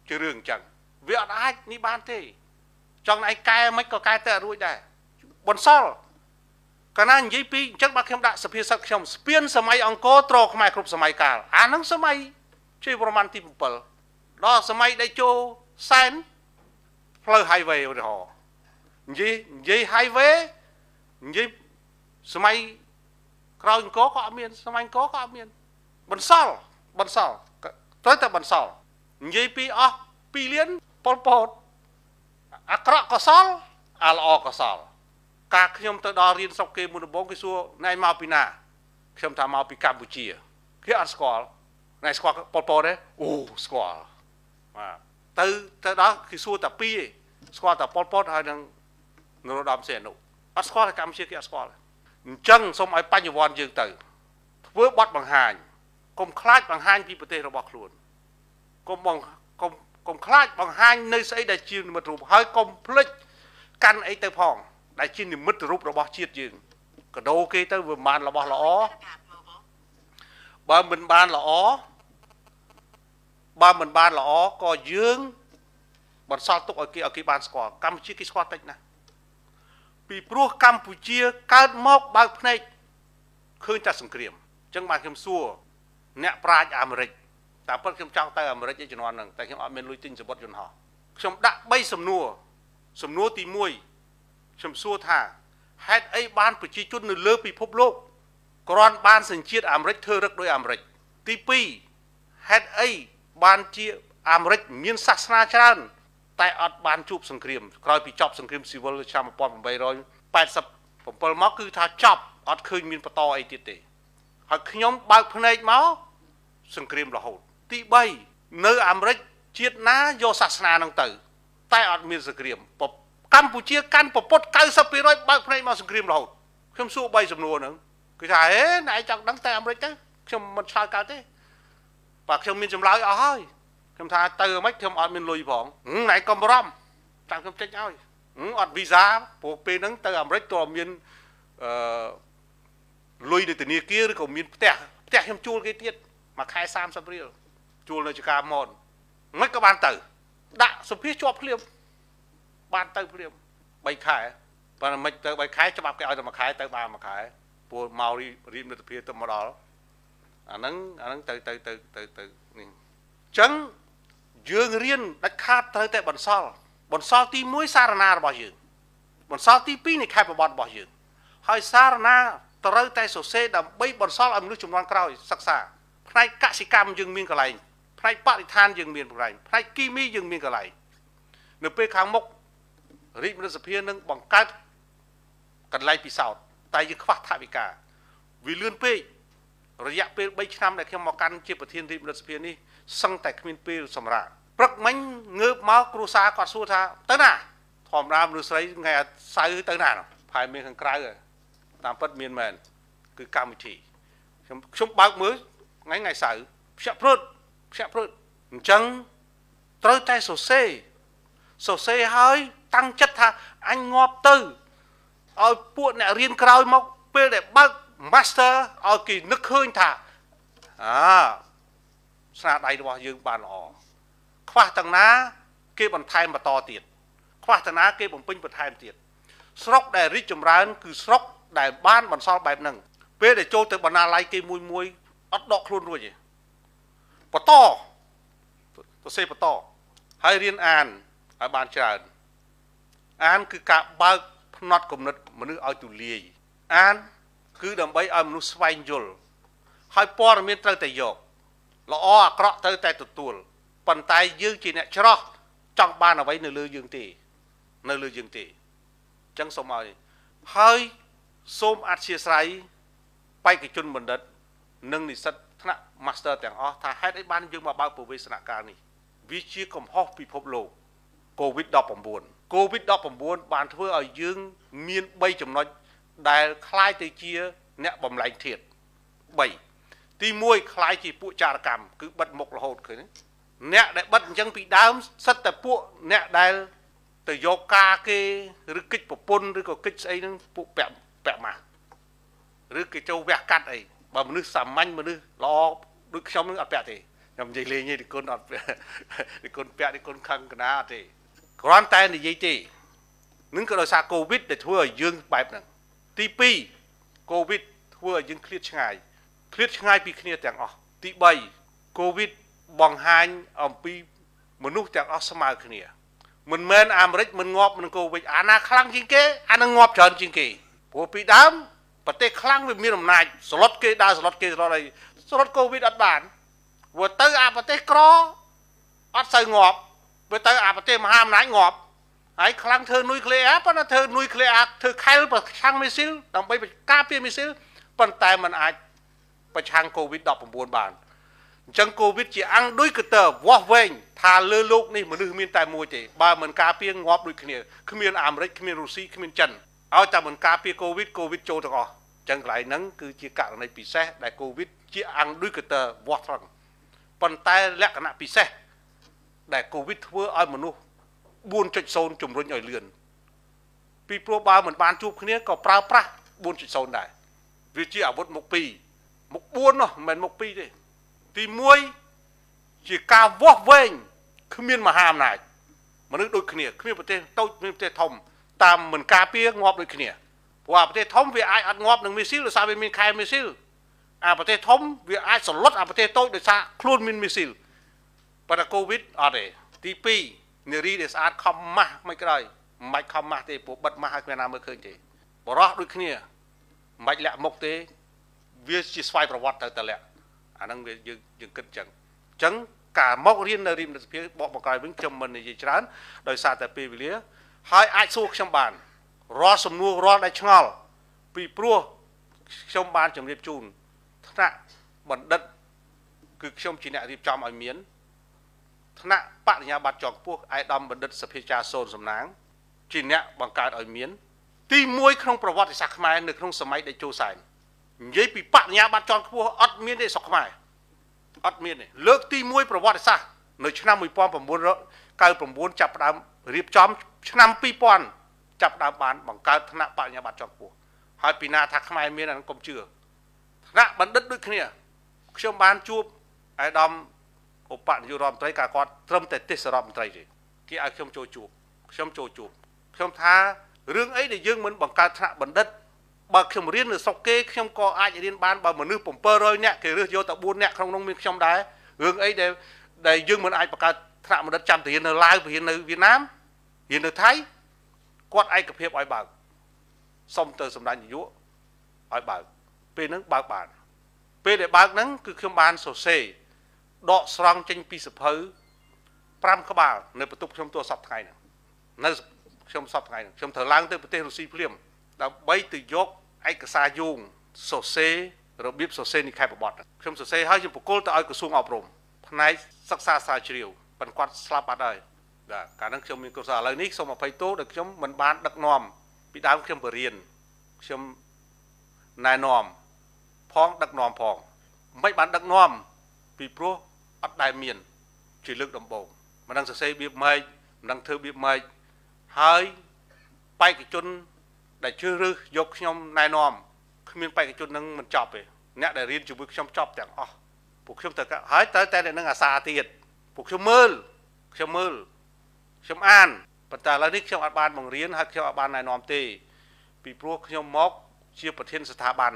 ជារឿងអញ្ចឹងវាអត់អាចនេះបានទេ ចង់ណៃកែមិនក៏កែទៅរួចដែរបន្សល់កាលណានិយាយពីអញ្ចឹងបាទខ្ញុំដាក់សភាសិទ្ធខ្ញុំស្ពានសម័យអង្គរត្រខ្មែរគ្រប់សម័យកាលអាហ្នឹងសម័យជ័យវរ្ម័នទី7ដល់សម័យដេជោសែនផ្លូវ highway ឧទាហរណ៍និយាយនិយាយ highway និយាយសម័យក្រោយអង្គរក៏អត់មានសម័យអង្គរក៏អត់មានបន្សល់បន្សល់ត្រូវតែបន្សល់និយាយពីអស់2លានប៉ុលពត អាក្រក់កសលអាល្អកសល ការខ្ញុំទៅដល់រៀនស្រុកគេមុនដំបូងគេសួរណែមកពីណាខ្ញុំថាមកពីកម្ពុជាគេអត់ស្គាល់ណែស្គាល់ប៉ុលពតទេអូស្គាល់បាទទៅទៅដល់គេសួរតែពីរឯងស្គាល់តែប៉ុលពតហើយនឹងនរោត្តមសីហនុអត់ស្គាល់តែកម្ពុជាគេអត់ស្គាល់អញ្ចឹងសូមឲ្យបញ្ញវន្តយើងទៅធ្វើបទបង្ហាញកុំខ្លាចបង្ហាញពីប្រទេសរបស់ខ្លួនកុំបងកុំ កុំខ្លាចបង្ហាញនៅស្អីដែលជានិមិត្តរូបហើយកុំភ្លេចកាន់អីទៅផង ដែលជានិមិត្តរូបរបស់ជាតិយើងកដោគេទៅវាមិនបានរបស់ល្អបើមិនបានល្អបើមិនបានល្អក៏យើងបន្សល់ទុកឲ្យគេឲ្យគេបានស្គាល់កម្ពុជាគេស្គាល់តិចណាស់ពីព្រោះកម្ពុជាកើតមកបើកភ្នែកឃើញតែសង្គ្រាមអញ្ចឹងបាទខ្ញុំសួរអ្នកប្រាជ្ញអាមេរិក តាមពិតខ្ញុំចង់ទៅអាមេរិកឯជំនាន់ហ្នឹងតែខ្ញុំអត់មានលុយទិញសម្បត្តិយន្តហោះខ្ញុំដាក់3សំណួរសំណួរទី1ខ្ញុំសួរថាហេតុអីបានប្រជាជននៅលើពិភពលោកគ្រាន់បានសញ្ជាតិអាមេរិកធ្វើរឹកដោយអាមេរិកទី2ហេតុអីបានជាអាមេរិកមានសាសនាច្រើន តែអត់បានជួបសង្គ្រាមក្រោយពីចប់សង្គ្រាមស៊ីវិលឆ្នាំ1887មកគឺថាចប់អត់ឃើញមានបន្តអីទៀតទេហើយខ្ញុំបើកភ្នែកមកសង្គ្រាមរហូត ទី3នៅអាមេរិកជាតិណាយកសាសនានឹងទៅ តែអត់មានសង្គ្រាមកម្ពុជាកាន់ប្រពុត90%បើកភ្នែកមកសង្គ្រាមរហូតខ្ញុំសួរ3សំណួរហ្នឹងគឺថាហេណែចង់ដឹងតែអាមេរិកទៅខ្ញុំមិនឆ្លើយកើតទេបាទខ្ញុំមានចម្លើយអស់ហើយខ្ញុំថាទៅមិនខ្ញុំអត់មានលុយផងណែកុំបារម្ភតាមខ្ញុំចេញឲ្យអត់វីសាព្រោះពេលហ្នឹងទៅអាមេរិកតើមានអឺលុយនៅធនាគារឬក៏មានផ្ទះផ្ទះខ្ញុំជួលគេទៀតមួយខែ30រៀល ជួលនៅចកាម៉នមិនក៏បានទៅ ដាក់សុភាជាប់ភ្លាមបានទៅព្រាម3ខែប៉ុន្តែមិនទៅ3ខែច្បាប់គេឲ្យតែ1ខែទៅបាន1ខែព្រោះមករៀបនិទ្ធភាពទៅមកដល់អាហ្នឹងអាហ្នឹងទៅទៅទៅទៅទៅនេះអញ្ចឹងយើងរៀនដាច់ខាតត្រូវតែបន្សល់បន្សល់ទី1សារណារបស់យើងបន្សល់ទី2នៃខេត្តប្រវត្តិរបស់យើងហើយសារណាត្រូវតែសរសេរដើម្បីបន្សល់ឲ្យមនុស្សជំនាន់ក្រោយសិក្សាផ្នែកកសិកម្មយើងមានកន្លែង ផ្នែកបរិស្ថានយើងមានកន្លែងផ្នែកគីមីយើងមានកន្លែងនៅពេលខាងមុខរាជមន្ត្រីសភានឹងបង្កើតកន្លែងពិសោធន៍តែយើងខ្វះថវិកាវាលឿនពេករយៈពេល3ឆ្នាំដែលខ្ញុំមកកាន់ជាប្រធានរាជមន្ត្រីសភានេះសឹងតែគ្មានពេលសម្រាប់ព្រឹកមិញងើបមកគ្រូសាគាត់សួរថាទៅណាធម្មតាមនុស្សស្រីថ្ងៃសៅរ៍ទៅណាផែមានខាងក្រៅតាមពិតមានមែនគឺកម្មវិធីខ្ញុំខ្ញុំបើកមើលថ្ងៃថ្ងៃសៅរ៍ភ្ញាក់ព្រឹត ភ្ញាក់ព្រឹតអញ្ចឹងត្រូវតែសរសេរសរសេរហើយតាំងចិត្តថាអញងាប់ទៅឲ្យពួកអ្នករៀនក្រោយមកពេលដែលបើក master ឲ្យគេនឹកឃើញថាអាស្នាដៃរបស់យើងបានល្អខ្វះទាំងណា គេបន្ថែមបន្តទៀតខ្វះទាំងណា គេបំពេញបន្ថែមទៀតស្រុកដែលរីកចម្រើន គឺស្រុកដែលបានបន្សល់បែបហ្នឹងពេលដែលចូលទៅបណ្ណាល័យគេមួយមួយអត់ដកខ្លួនរួចទេ បន្តទៅសេបន្តហើយរៀនអានឲ្យបានច្រើនអានគឺការបើកផ្នត់គំនិតមនុស្សឲ្យទូលាយអាន គឺដើម្បីឲ្យមនុស្សស្វែងយល់ហើយព័ត៌មានត្រូវតែយកល្អអាក្រក់ត្រូវតែទទួលប៉ុន្តែយើងជាអ្នកច្រោះចង់បានអ្វីនៅលើយើងទេ នៅលើយើងទេអញ្ចឹងសូមឲ្យហើយសូមអធិស្ឋានបេក្ខជនបណ្ឌិត និងនិស្សិត ថ្នាក់ Master ទាំងអស់ថាហេតុអីបានយើងមកបើកប្រវេសនការនេះវាជាកំហុសពិភពលោក COVID-19 COVID-19 បានធ្វើឲ្យយើងមាន3ចំណុចដែលคล้ายទៅជា អ្នកបំលែងធាត3ទី1คล้ายជាពួកចារកម្មគឺបិទមុខរហូតឃើញអ្នកដែលបិទអញ្ចឹងពីដើមសិតតែពួកអ្នកដែលទៅយកការគេឬកិច្ចប្រពន្ធឬក៏កិច្ចស្អីហ្នឹងពួកពាក់ពាក់ម៉ាស់ឬគេចូលវះកាត់អី បើមនុស្សសាមញ្ញមនុស្សល្អដូចខ្ញុំនឹងអត់ពាក់ទេខ្ញុំនិយាយលេងទេគុណអត់ពីគុណពាក់ពីគុណខឹងកណាអត់ទេគ្រាន់តែនិយាយទេនឹងក៏ដោយសារកូវីដដែលធ្វើឲ្យយើងបែបហ្នឹងទី2កូវីដធ្វើឲ្យយើងឃ្លាតឆ្ងាយឃ្លាតឆ្ងាយពីគ្នាទាំងអស់ទី3កូវីដបង្ហាញអំពីមនុស្សទាំងអស់ស្មើគ្នា មិនមែនអាមេរិកមិនងាប់នឹងកូវីដអាណាខ្លាំងជាងគេអានឹងងាប់ច្រើនជាងគេព្រោះពីដើម ប្រទេសខ្លាំងវាមានអំណាចស្លុតគេដើរស្លុតគេស្លុតអីស្លុតកូវីដអត់បានព្រោះទៅអាប្រទេសក្រអត់សូវងាប់ព្រោះទៅអាប្រទេសមហាអំណាចងាប់ហើយខ្លាំងធ្វើនុយក្លេអ៊ែរប៉ុន្តែធ្វើនុយក្លេអ៊ែរធ្វើខែលប្រឆាំងមីស៊ីលដើម្បីការពារមីស៊ីលប៉ុន្តែมันអាចប្រឆាំងកូវីដ19បានអញ្ចឹងកូវីដជាអង្គដូចកតើវាស់វែងថាលើលោកនេះមនុស្សមានតែមួយទេបើមិនការពារងាប់ដូចគ្នាគ្មានអាមេរិកគ្មានរុស្ស៊ីគ្មានចិន ឲ្យតែមិនការពារកូវីដកូវីដចូលទាំងអស់អញ្ចឹងកន្លែងហ្នឹងគឺជាករណីពិសេសដែលកូវីដជាអង្គដូចកតើវាស់ត្រង់ប៉ុន្តែលក្ខណៈពិសេសដែលកូវីដធ្វើឲ្យមនុស្ស4.0ជំរុញឲ្យលឿនពីព្រោះបើមិនបានជួបគ្នាក៏ប្រើប្រាស់4.0ដែរវាជាអាវុធមុខ2មុខ4នោះមិនមែនមុខ2ទេទី1ជាការវាស់វែងគ្មានមហាអំណាចមនុស្សដូចគ្នាគ្មានប្រទេសតូចគ្មានប្រទេសធំ តាមមិនការពារងាប់ដូចគ្នាព្រោះអាប្រទេសធំវាអាចអត់ងាប់នឹងមីស៊ីលដោយសារវាមានខែមីស៊ីលអាប្រទេសធំវាអាចសន្លត់អាប្រទេសតូចដោយសារខ្លួនមានមីស៊ីលប៉ុន្តែកូវីដអត់ទេទី2នារីដែលស្អាតខំម៉ាស់មិនក្រោយមិនបាច់ខំម៉ាស់ទេព្រោះបិទម៉ាស់ឲ្យគ្មានណាមើលឃើញទេបរោះដូចគ្នាមិនបាច់លាក់មុខទេវាជាស្វ័យប្រវត្តិទៅតលាក់អាហ្នឹងវាយើងយើងគិតចឹងអញ្ចឹងការមករៀននៅរៀនរដ្ឋសភាបកបកកាយវិញខ្ញុំមិននិយាយច្រើនដោយសារតែពេលវេលា ហើយអាចសួរខ្ញុំបានរាល់សំណួររាល់ដែលឆ្ងល់ពីព្រោះខ្ញុំបានជម្រាបជូនថ្នាក់បណ្ឌិតគឺខ្ញុំជាអ្នករៀបចំឲ្យមានថ្នាក់បរិញ្ញាបត្រជាន់ខ្ពស់ឯកឧត្តមបណ្ឌិតសភាចាសូនសំណាងជាអ្នកបង្កើតឲ្យមាន ទី1ក្នុងប្រវត្តិសាស្ត្រខ្មែរនៅក្នុងសម័យដេជោសែននិយាយពីបញ្ញាបត្រជាន់ខ្ពស់អត់មានទេស្រុកខ្មែរអត់មានទេលើកទី1ប្រវត្តិសាស្ត្រនៅឆ្នាំ1999ចាប់ផ្ដើម រៀបចំឆ្នាំ2000ចាប់ផ្ដើមបានបង្កើតថ្នាក់បញ្ញាបត្រជាន់ខ្ពស់ហើយពីណាថាខ្មែរមានអានឹងកុំជឿថ្នាក់បណ្ឌិតដូចគ្នាខ្ញុំបានជួបអាយដាមឧបនាយករដ្ឋមន្ត្រីកាគាត់ត្រឹមតែទេសរដ្ឋមន្ត្រីទេគេឲ្យខ្ញុំចូលជួបខ្ញុំចូលជួបខ្ញុំថារឿងអីដែលយើងមិនបង្កើតថ្នាក់បណ្ឌិតបើខ្ញុំរៀននៅស្រុកគេខ្ញុំក៏អាចរៀនបានបើមនុស្ស700នាក់គេរើសយកតែ4នាក់ក្នុងនោះមានខ្ញុំដែររឿងអីដែលដែលយើងមិនអាចបង្កើត ថ្នាក់បណ្ឌិតចាំទៅរៀននៅឡាវរៀននៅវៀតណាមរៀននៅថៃគាត់ឯកភាពឲ្យបើកសុំទៅសម្ដេចនាយកឲ្យបើកពេលហ្នឹងបើកបាន ពេលដែលបើកហ្នឹងគឺខ្ញុំបានសរសេរដកស្រង់ចេញពីសភៅ5ក្បាលនៅបន្ទប់ខ្ញុំទោះសពថ្ងៃហ្នឹងនៅខ្ញុំសពថ្ងៃហ្នឹងខ្ញុំត្រូវឡើងទៅប្រទេសរុស្ស៊ីភ្លាមដើម្បីទៅយកឯកសារយោងសរសេររបៀបសរសេរនិកាយបបត្តិខ្ញុំសរសេរឲ្យខ្ញុំបកគលទៅឲ្យក្រសួងអប់រំផ្នែកសិក្សាស្រាវជ្រាវ ប៉ុន្តែគាត់ស្លាប់បាត់ហើយបាទកាលហ្នឹងខ្ញុំមានគោលសារឥឡូវនេះសូមអភ័យទោសដែលខ្ញុំមិនបានដឹកនាំពីដើមខ្ញុំបរៀនខ្ញុំណែនាំផងដឹកនាំផងមិនបានដឹកនាំពីព្រោះអត់ដែលមាន ជាលើកដំបូងមិនដឹងសរសេរបៀបម៉េចមិនដឹងធ្វើបៀបម៉េចហើយបេក្ខជន ដែលជ្រើសរើសយកខ្ញុំណែនាំគ្មានបេក្ខជននឹងមិនចប់ទេអ្នកដែលរៀនជាមួយខ្ញុំចប់ទាំងអស់ពួកខ្ញុំទៅហើយទៅតែនឹងអាសាទៀត ពួកខ្ញុំមើលខ្ញុំមើលខ្ញុំអានប៉ុន្តែឥឡូវនេះខ្ញុំអត់បានបង្រៀនហើយខ្ញុំអត់បានណែនាំទេ ពីព្រោះខ្ញុំមកជាប្រធានស្ថាប័ន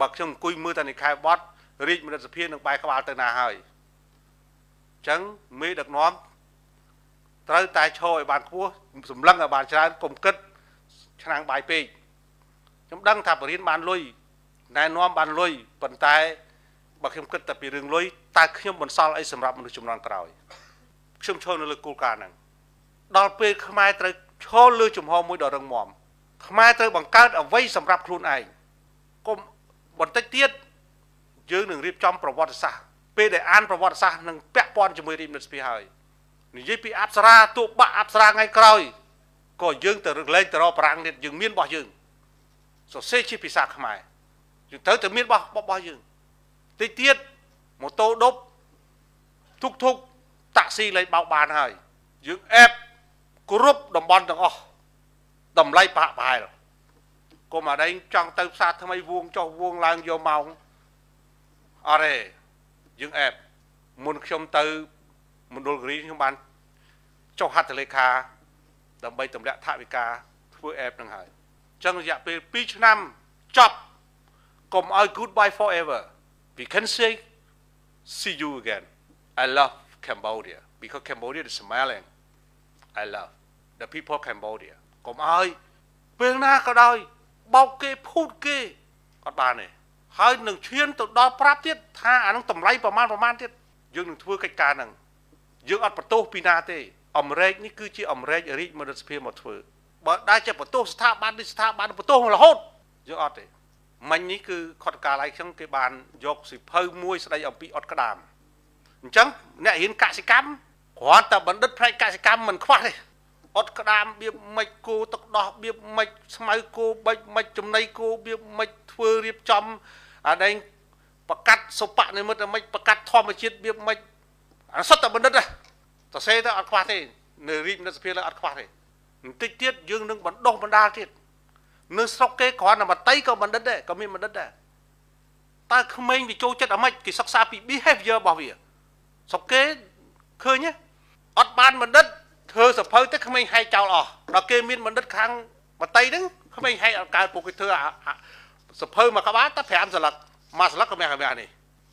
បើខ្ញុំអង្គុយមើលតែនិកាយបត់រាជមនិតសភានឹងបែរក្បាលទៅណាហើយអញ្ចឹងមេដឹកនាំត្រូវតែឈរឲ្យបានខ្ពស់សម្លឹងឲ្យបានច្រើនកុំគិតឆ្នាំងបាយពេកខ្ញុំដឹងថាបរិញ្ញាបានលុយណែនាំបានលុយប៉ុន្តែ បើខ្ញុំគិតតែពីរឿងលុយតើខ្ញុំបន្សល់អីសម្រាប់មនុស្សចំនួនក្រោយខ្ញុំឈរនៅលើគោលការណ៍ហ្នឹងដល់ពេលខ្មែរត្រូវឈរលើជំហរមួយដ៏រឹងមាំខ្មែរត្រូវបង្កើតអ្វីសម្រាប់ខ្លួនឯងកុំបន្តិចទៀតយើងនឹងរៀបចំប្រវត្តិសាស្ត្រពេលដែលអានប្រវត្តិសាស្ត្រនឹងពាក់ព័ន្ធជាមួយរៀបនិតស្ពីហើយនិយាយពីអប្សរាទូបាក់អប្សរាថ្ងៃក្រោយក៏យើងទៅរកលែងទៅរកប្រាំងទៀតយើងមានរបស់យើងសរសេរជាភាសាខ្មែរយើងត្រូវតែមានរបស់របស់យើង តិចទៀតម៉ូតូដប់ទុកទុកតាក់ស៊ីលែងបោកបានហើយយើងអេបគ្រប់តំបន់ទាំងអស់តម្លៃប្រាក់ប្រហែលកុំអាដែងចង់ទៅផ្សារថ្មីវងចុះវងឡើងយកម៉ោងអរេយើងអេបមុនខ្ញុំទៅមណ្ឌលគិរីខ្ញុំបានចុះហត្ថលេខាដើម្បីទម្លាក់ថវិកាធ្វើអេបនឹងហើយអញ្ចឹងរយៈពេល2ឆ្នាំចប់កុំឲ្យ goodbye forever we can say see you again i love cambodia because cambodia is smiling i love the people cambodia កុំឲ្យពេលណាក៏ដោយបោកគេភូតគេអត់បានទេហើយនឹងឈានទៅដល់ប្រាប់ទៀតថាអានឹងតម្លៃប្រមាណប្រមាណទៀតយើងនឹងធ្វើកិច្ចការហ្នឹងយើងអត់បន្ទោសពីណាទេអមរែកនេះគឺជាអមរែករាជមនិតសភាមកធ្វើបើដែរជាបន្ទោសស្ថាប័ននេះស្ថាប័នបន្ទោសរហូតយើងអត់ទេ មិញនេះគឺខុតកាលឯខ្ញុំគេបានយកសិភៅមួយស្ដីអំពីអត់ក្តាមអញ្ចឹងអ្នករៀនកសិកម្មគ្រាន់តែបណ្ឌិតផ្នែកកសិកម្មមិនខ្វះទេអត់ក្តាមបៀបមិនគោទឹកដោះបៀបមិនស្មៅគោបិចមិនចំណីគោបៀបមិនធ្វើរៀបចំអាដែងប្រកាត់សុបនិមិត្តមិនប្រកាត់ធម្មជាតិបៀបមិនអាសុទ្ធតែបណ្ឌិតដែរសរសេរទៅអត់ខ្វះទេនៅរាជមនិតសភាលើអត់ខ្វះទេបន្តិចទៀតយើងនឹងបណ្ដុះបណ្ដាលទៀត នៅស្រុកគេគ្រាន់តែមតីក៏បណ្ឌិតដែរក៏មានបណ្ឌិតដែរតើក្មេងវាចូលចិត្តអាម៉េចគេសិក្សាពី behavior របស់វាស្រុកគេឃើញទេអត់បានបណ្ឌិតធ្វើសភៅទៅក្មេងហែកចោលអស់ដល់គេមានបណ្ឌិតខាងមតីហ្នឹងក្មេងហែកអត់កើតពួកគេធ្វើសភៅមួយក្បាលតែ5សន្លឹកមួយសន្លឹកក៏មានកម្រាស់នេះ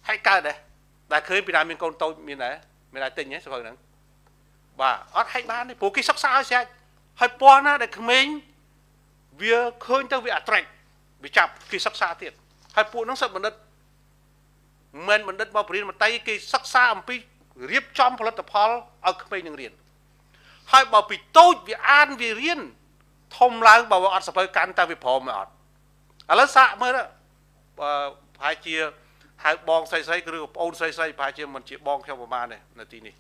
ហែកកើតដែរតែឃើញពីណាមានកូនតូចមានដែរមានដែរទិញហ៎សភៅហ្នឹងបាទអត់ហែកបានទេព្រោះគេសិក្សាឲ្យស្រេចហើយពណ៌ណាដែលក្មេង វាឃើញទៅវា attract វាចាប់គេសិក្សាទៀតហើយពួកហ្នឹងសិស្សបណ្ឌិតមិនបណ្ឌិតមកបរិញ្ញាបត្រគេសិក្សាអំពីរៀបចំផលិតផលឲ្យក្មេងនឹងរៀនហើយបើពីតូចវាអានវារៀនធំឡើងបើវាអត់សភៅកាន់តើវាព្រមអត់ឥឡូវសាកមើលបើប្រហែលជាហៅបងស្រីស្រីឬប្អូនស្រីស្រីប្រហែលជាមិនជាបងខ្ញុំប្រហែលទេនៅទីនេះ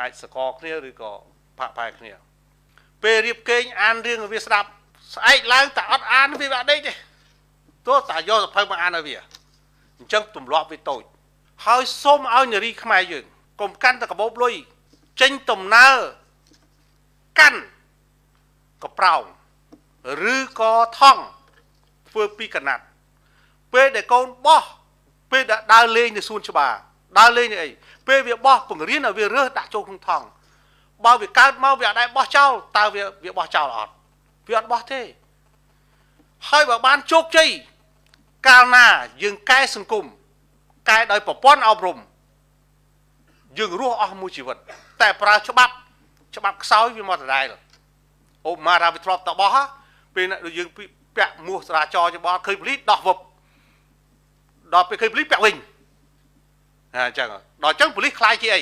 អាចសកគ្នាឬក៏ផាក់ផែគ្នាពេលរៀបគេងអានរឿងវាស្ដាប់ ស្អែកឡើងតែអត់អានវាអត់ដេកទេទោះតែយកសភៅមកអានឲ្យវាអញ្ចឹងទម្លាប់វាតូចហើយសូមឲ្យនារីខ្មែរយើងកុំកាន់តែកបោបលុយចេញដំណើរកាន់កប្រោងឬក៏ថង់ធ្វើពីកណាត់ពេលដែលកូនបោះពេលដែលដើរលេងនៅសួនច្បារដើរលេងនៅអីពេលវាបោះពង្រៀនឲ្យវារើសដាក់ចូលក្នុងថង់បើវាកើតមកវាអត់ដែរបោះចោលតើវាវាបោះចោលអត់ វាអត់បោះទេ ហើយបើបានជោគជ័យកាលណាយើងកែសង្គមកែដោយប្រព័ន្ធអប់រំយើងរស់អស់មួយជីវិត តែប្រើច្បាប់ច្បាប់ខ្សោយវាមកដដែលអូម៉ារ៉ាវាធ្លាប់តបោះពេលយើងពាក់មួសស្រាចរច្បល់ឃើញប៉ូលីសដោះវឹបដល់ពេលឃើញប៉ូលីសពាក់វិញអញ្ចឹងដល់អញ្ចឹងប៉ូលីសខ្លាយជាអី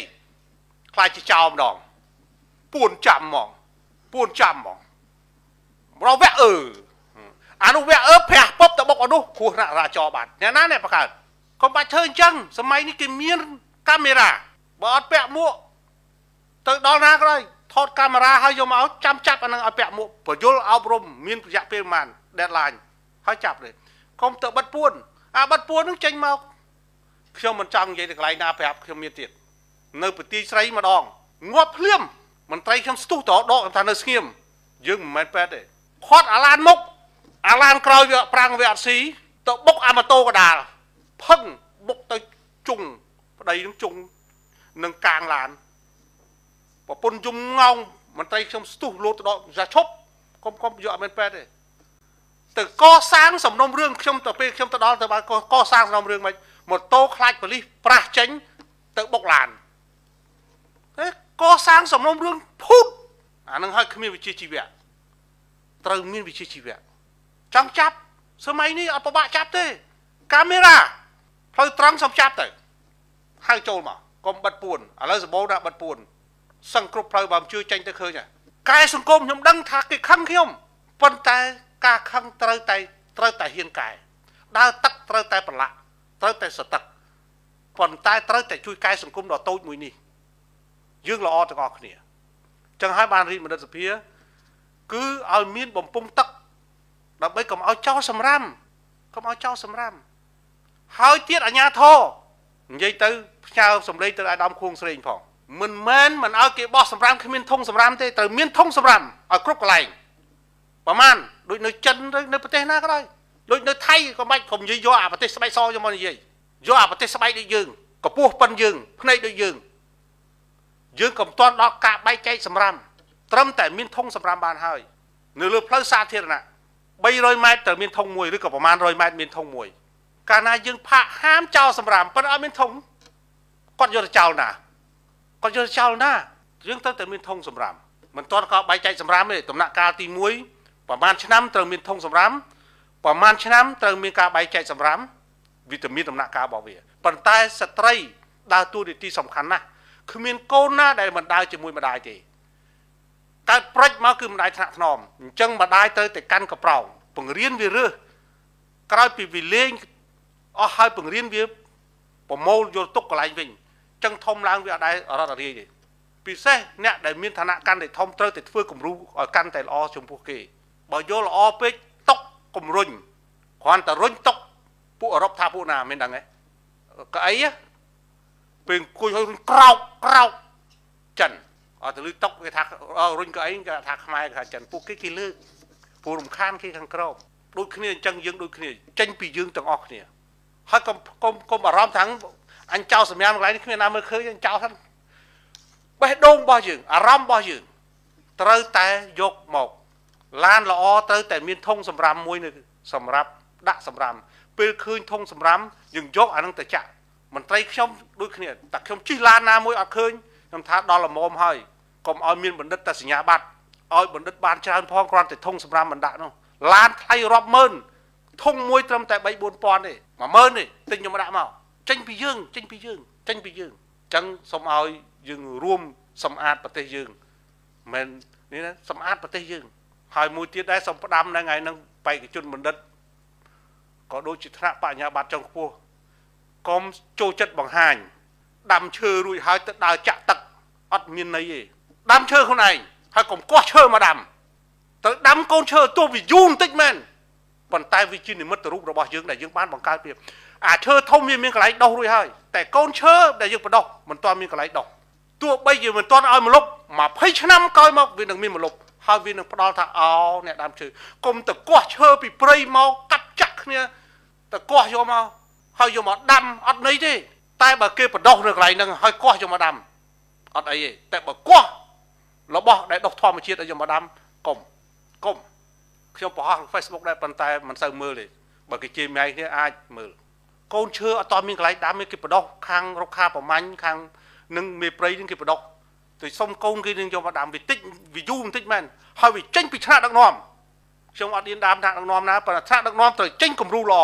ខ្លាយជាចោលម្ដងពួនចាំហ្មងពួនចាំហ្មង រកវៈអឺអានោះវៈអឺប្រាស់ពប់ទៅបុកអានោះគ្រោះថ្នាក់រាចរបាត់អ្នកណាអ្នកបង្កើតកុំបាច់ធ្វើអញ្ចឹងសម័យនេះគេមានកាមេរ៉ាបើអត់ពាក់មួកទៅដល់ណាក៏ដោយថតកាមេរ៉ាហើយយកមកចាំចាប់អានឹងឲ្យពាក់មួកបញ្យលអប់រំមានរយៈពេលប្រហែល deadline ហើយចាប់ទេកុំទៅបិទពួនអាបិទពួននឹងចេញមកខ្ញុំមិនចង់និយាយទៅកន្លែងណាប្រាប់ខ្ញុំមានទៀតនៅប្រទីស្រីម្ដងងាប់ភ្លាមមន្ត្រីខ្ញុំស្ទុះតដកថានៅស្ងៀមយើងមិនមែនពេទ្យទេ ខាត់អាឡានមុខអាឡានក្រោយវាប្រាំងវាអត់ស៊ីទៅបុកអាម៉ូតូកដាលផឹងបុកទៅជុងប្តីនឹងជុងនឹងកាងឡានប្រពន្ធយំងងមន្ត្រីខ្ញុំស្ទុះលោតទៅដកយ៉ាឈប់កុំកុំយកអត់មែនពេទ្យទេទៅកសាងសំណុំរឿងខ្ញុំទៅពេលខ្ញុំទៅដល់ទៅបានកសាងសំណុំរឿងមិនម៉ូតូខ្លាច់ប៉ូលីសប្រាស់ចេញទៅបុកឡានហេកសាងសំណុំរឿងភូតអានឹងឲ្យគ្មានវិជ្ជាជីវៈ ត្រូវមានវិជ្ជាជីវៈចង់ចាប់សម័យនេះអត់ពិបាកចាប់ទេកាមេរ៉ាផ្លូវត្រង់សំចាប់ទៅហៅចូលមកកុំបិទពួនឥឡូវសម្បូរដាក់បិទពួនសឹងគ្រប់ផ្លូវបើមិនជួយចេញទៅឃើញកែសង្គមខ្ញុំដឹងថាគេខឹងខ្ញុំប៉ុន្តែការខឹងត្រូវតែត្រូវតែហ៊ានកែដើរទឹកត្រូវតែប្រឡាក់ត្រូវតែសទឹកប៉ុន្តែត្រូវតែជួយកែសង្គមដ៏តូចមួយនេះយើងល្អទាំងអស់គ្នាចឹងហើយបានរីកមនិតសភា គឺឲ្យមានបំពង់ទឹក ដើម្បីកុំឲ្យចោលសម្រាមកុំឲ្យចោលសម្រាមហើយទៀតអាញាធរនិយាយទៅផ្ញើសម្លេងទៅអាដាមខួងស្រេងផងមិនមែនមិនឲ្យគេបោះសម្រាមគ្មានធុងសម្រាមទេត្រូវមានធុងសម្រាមឲ្យគ្រប់កន្លែងប្រហែលដូចនៅចិនឬនៅប្រទេសណាក៏ដោយដូចនៅថៃក៏មិនខ្ញុំនិយាយយកអាប្រទេសស្បែកសយកមកនិយាយយកអាប្រទេសស្បែកដូចយើងកពស់ប៉ិនយើងភ្នែកដូចយើងយើងកុំទាន់ដល់ការបែកចែកសម្រាម ត្រឹមតែមានធុងសម្រាមបានហើយនៅលើផ្លូវសាធារណៈ300ម៉ែត្រត្រូវមានធុងមួយឬក៏ប្រហែល100ម៉ែត្រមានធុងមួយកាលណាយើងផាកហាមចោលសម្រាមប៉ុន្តែអត់មានធុងគាត់យកទៅចោលណាគាត់យកទៅចោលណាយើងត្រូវតែមានធុងសម្រាមមិនទាន់ក៏បែកចែកសម្រាមទេដំណាក់កាលទី1ប្រហែលឆ្នាំត្រូវមានធុងសម្រាមប្រហែលឆ្នាំត្រូវមានការបែកចែកសម្រាមវីតាមីនដំណាក់កាលរបស់វាប៉ុន្តែស្ត្រីដើរតួនាទីសំខាន់ណាស់គ្មានកូនណាដែលមិនដើរជាមួយម្ដាយទេ កើតប្រិចមកគឺម្ដាយថ្នាក់ថ្នមអញ្ចឹងម្ដាយត្រូវតែកាន់កប្រោងបង្រៀនវារើសក្រោយពីវាលេងអស់ហើយបង្រៀនវាប្រមូលយកទុកកន្លែងវិញអញ្ចឹងធំឡើងវាអត់ដែររត់រាយទេពិសេសអ្នកដែលមានឋានៈកាន់តែធំត្រូវតែធ្វើគំរូឲ្យកាន់តែល្អចំពោះគេបើយល់ល្អពេកຕົកគំរុញគ្រាន់តែរុញຕົកពួកអឺរ៉ុបថាពួកណាមិនដឹងទេកៅអីពេលអង្គុយហើយរុញក្រោកក្រោកចិនអត់ ទៅលឺຕົកគេថារុញកៅអីគេថាខ្មែរគេថាចិនពួកគេគេលើកពួករំខានគេខាងក្រោមដូចគ្នាអញ្ចឹងយើងដូចគ្នាចេញពីយើងទាំងអស់គ្នាហើយកុំកុំកុំអារម្មណ៍ថាអញចោលសម្ញានកន្លែងនេះគ្មានណាមើលឃើញអញចោលថាបេះដូងរបស់យើងអារម្មណ៍របស់យើងត្រូវតែយកមកឡានល្អត្រូវតែមានធុងសម្រាមមួយនៅសម្រាប់ដាក់សម្រាមពេលឃើញធុងសម្រាមយើងយកអានឹងទៅចាក់មន្ត្រីខ្ញុំដូចគ្នាតែខ្ញុំជិះឡានណាមួយអត់ឃើញខ្ញុំថាដល់ល្មមហើយ កុំឲ្យមានបណ្ឌិតតែសញ្ញាបត្រឲ្យបណ្ឌិតបានច្រើនផងគ្រាន់តែធុងសម្រាមមិនដាក់នោះឡានថ្លៃរាប់ម៉ឺនធុងមួយត្រឹមតែ3 4000ទេ10000ទេទិញខ្ញុំដាក់មកចេញពីយើងចេញពីយើងចេញពីយើងអញ្ចឹងសូមឲ្យយើងរួមសម្អាតប្រទេសយើងមិននេះណាសម្អាតប្រទេសយើង ហើយមួយទៀតដែរសូមផ្ដាំនៅថ្ងៃហ្នឹងបេក្ខជនបណ្ឌិតក៏ដូចជាថ្នាក់បញ្ញាបត្រចុងខ្ពស់កុំចូលចិត្តបង្ហាញដាំឈើរួចហើយទៅដើរចាក់ទឹកអត់មានន័យទេ ដាំឈើខ្លួនឯងហើយកុំកោះឈើមកដាំទៅដាំកូនឈើទោះវាយូរបន្តិចមែនប៉ុន្តែវាជានិមិត្តរូបរបស់យើងដែលយើងបានបង្កើតវាអាឈើធំវាមានកន្លែងដុះរួចហើយតែកូនឈើដែលយើងបដោះមិនទាន់មានកន្លែងដុះទោះបីយើងមិនទាន់ឲ្យមលុប20ឆ្នាំក្រោយមកវានឹងមានមលុបហើយវានឹងផ្ដល់ថាអោអ្នកដើមឈើកុំទៅកោះឈើពីព្រៃមកកាត់ចាក់គ្នាទៅកោះយកមកហើយយកមកដាំអត់ន័យទេតែបើគេបដោះនៅកន្លែងហ្នឹងហើយកោះយកមកដាំអត់អីទេតែបើកោះ របស់ដែលដុះធម្មជាតិឲ្យយកមកដាំកុំកុំខ្ញុំបង្ហោះ Facebook ដែរប៉ុន្តែមិនសូវមើលទេបើគេជេរម៉ៃគ្នាអាចមើលកូនឈើអត់តមានកន្លែងដាំទេគេបដោះខាងរុក្ខាប្រមាញ់ខាងនឹងមេព្រៃនឹងគេបដោះទៅសុំកូនគេនឹងយកមកដាំវាតិចវាយូរបន្តិចមែនហើយវាចេញពីឆ្នាក់ដឹកនាំខ្ញុំអត់រៀនដាំថ្នាក់ដឹកនាំណាប៉ុន្តែថ្នាក់ដឹកនាំត្រូវចេញគំរូល្អ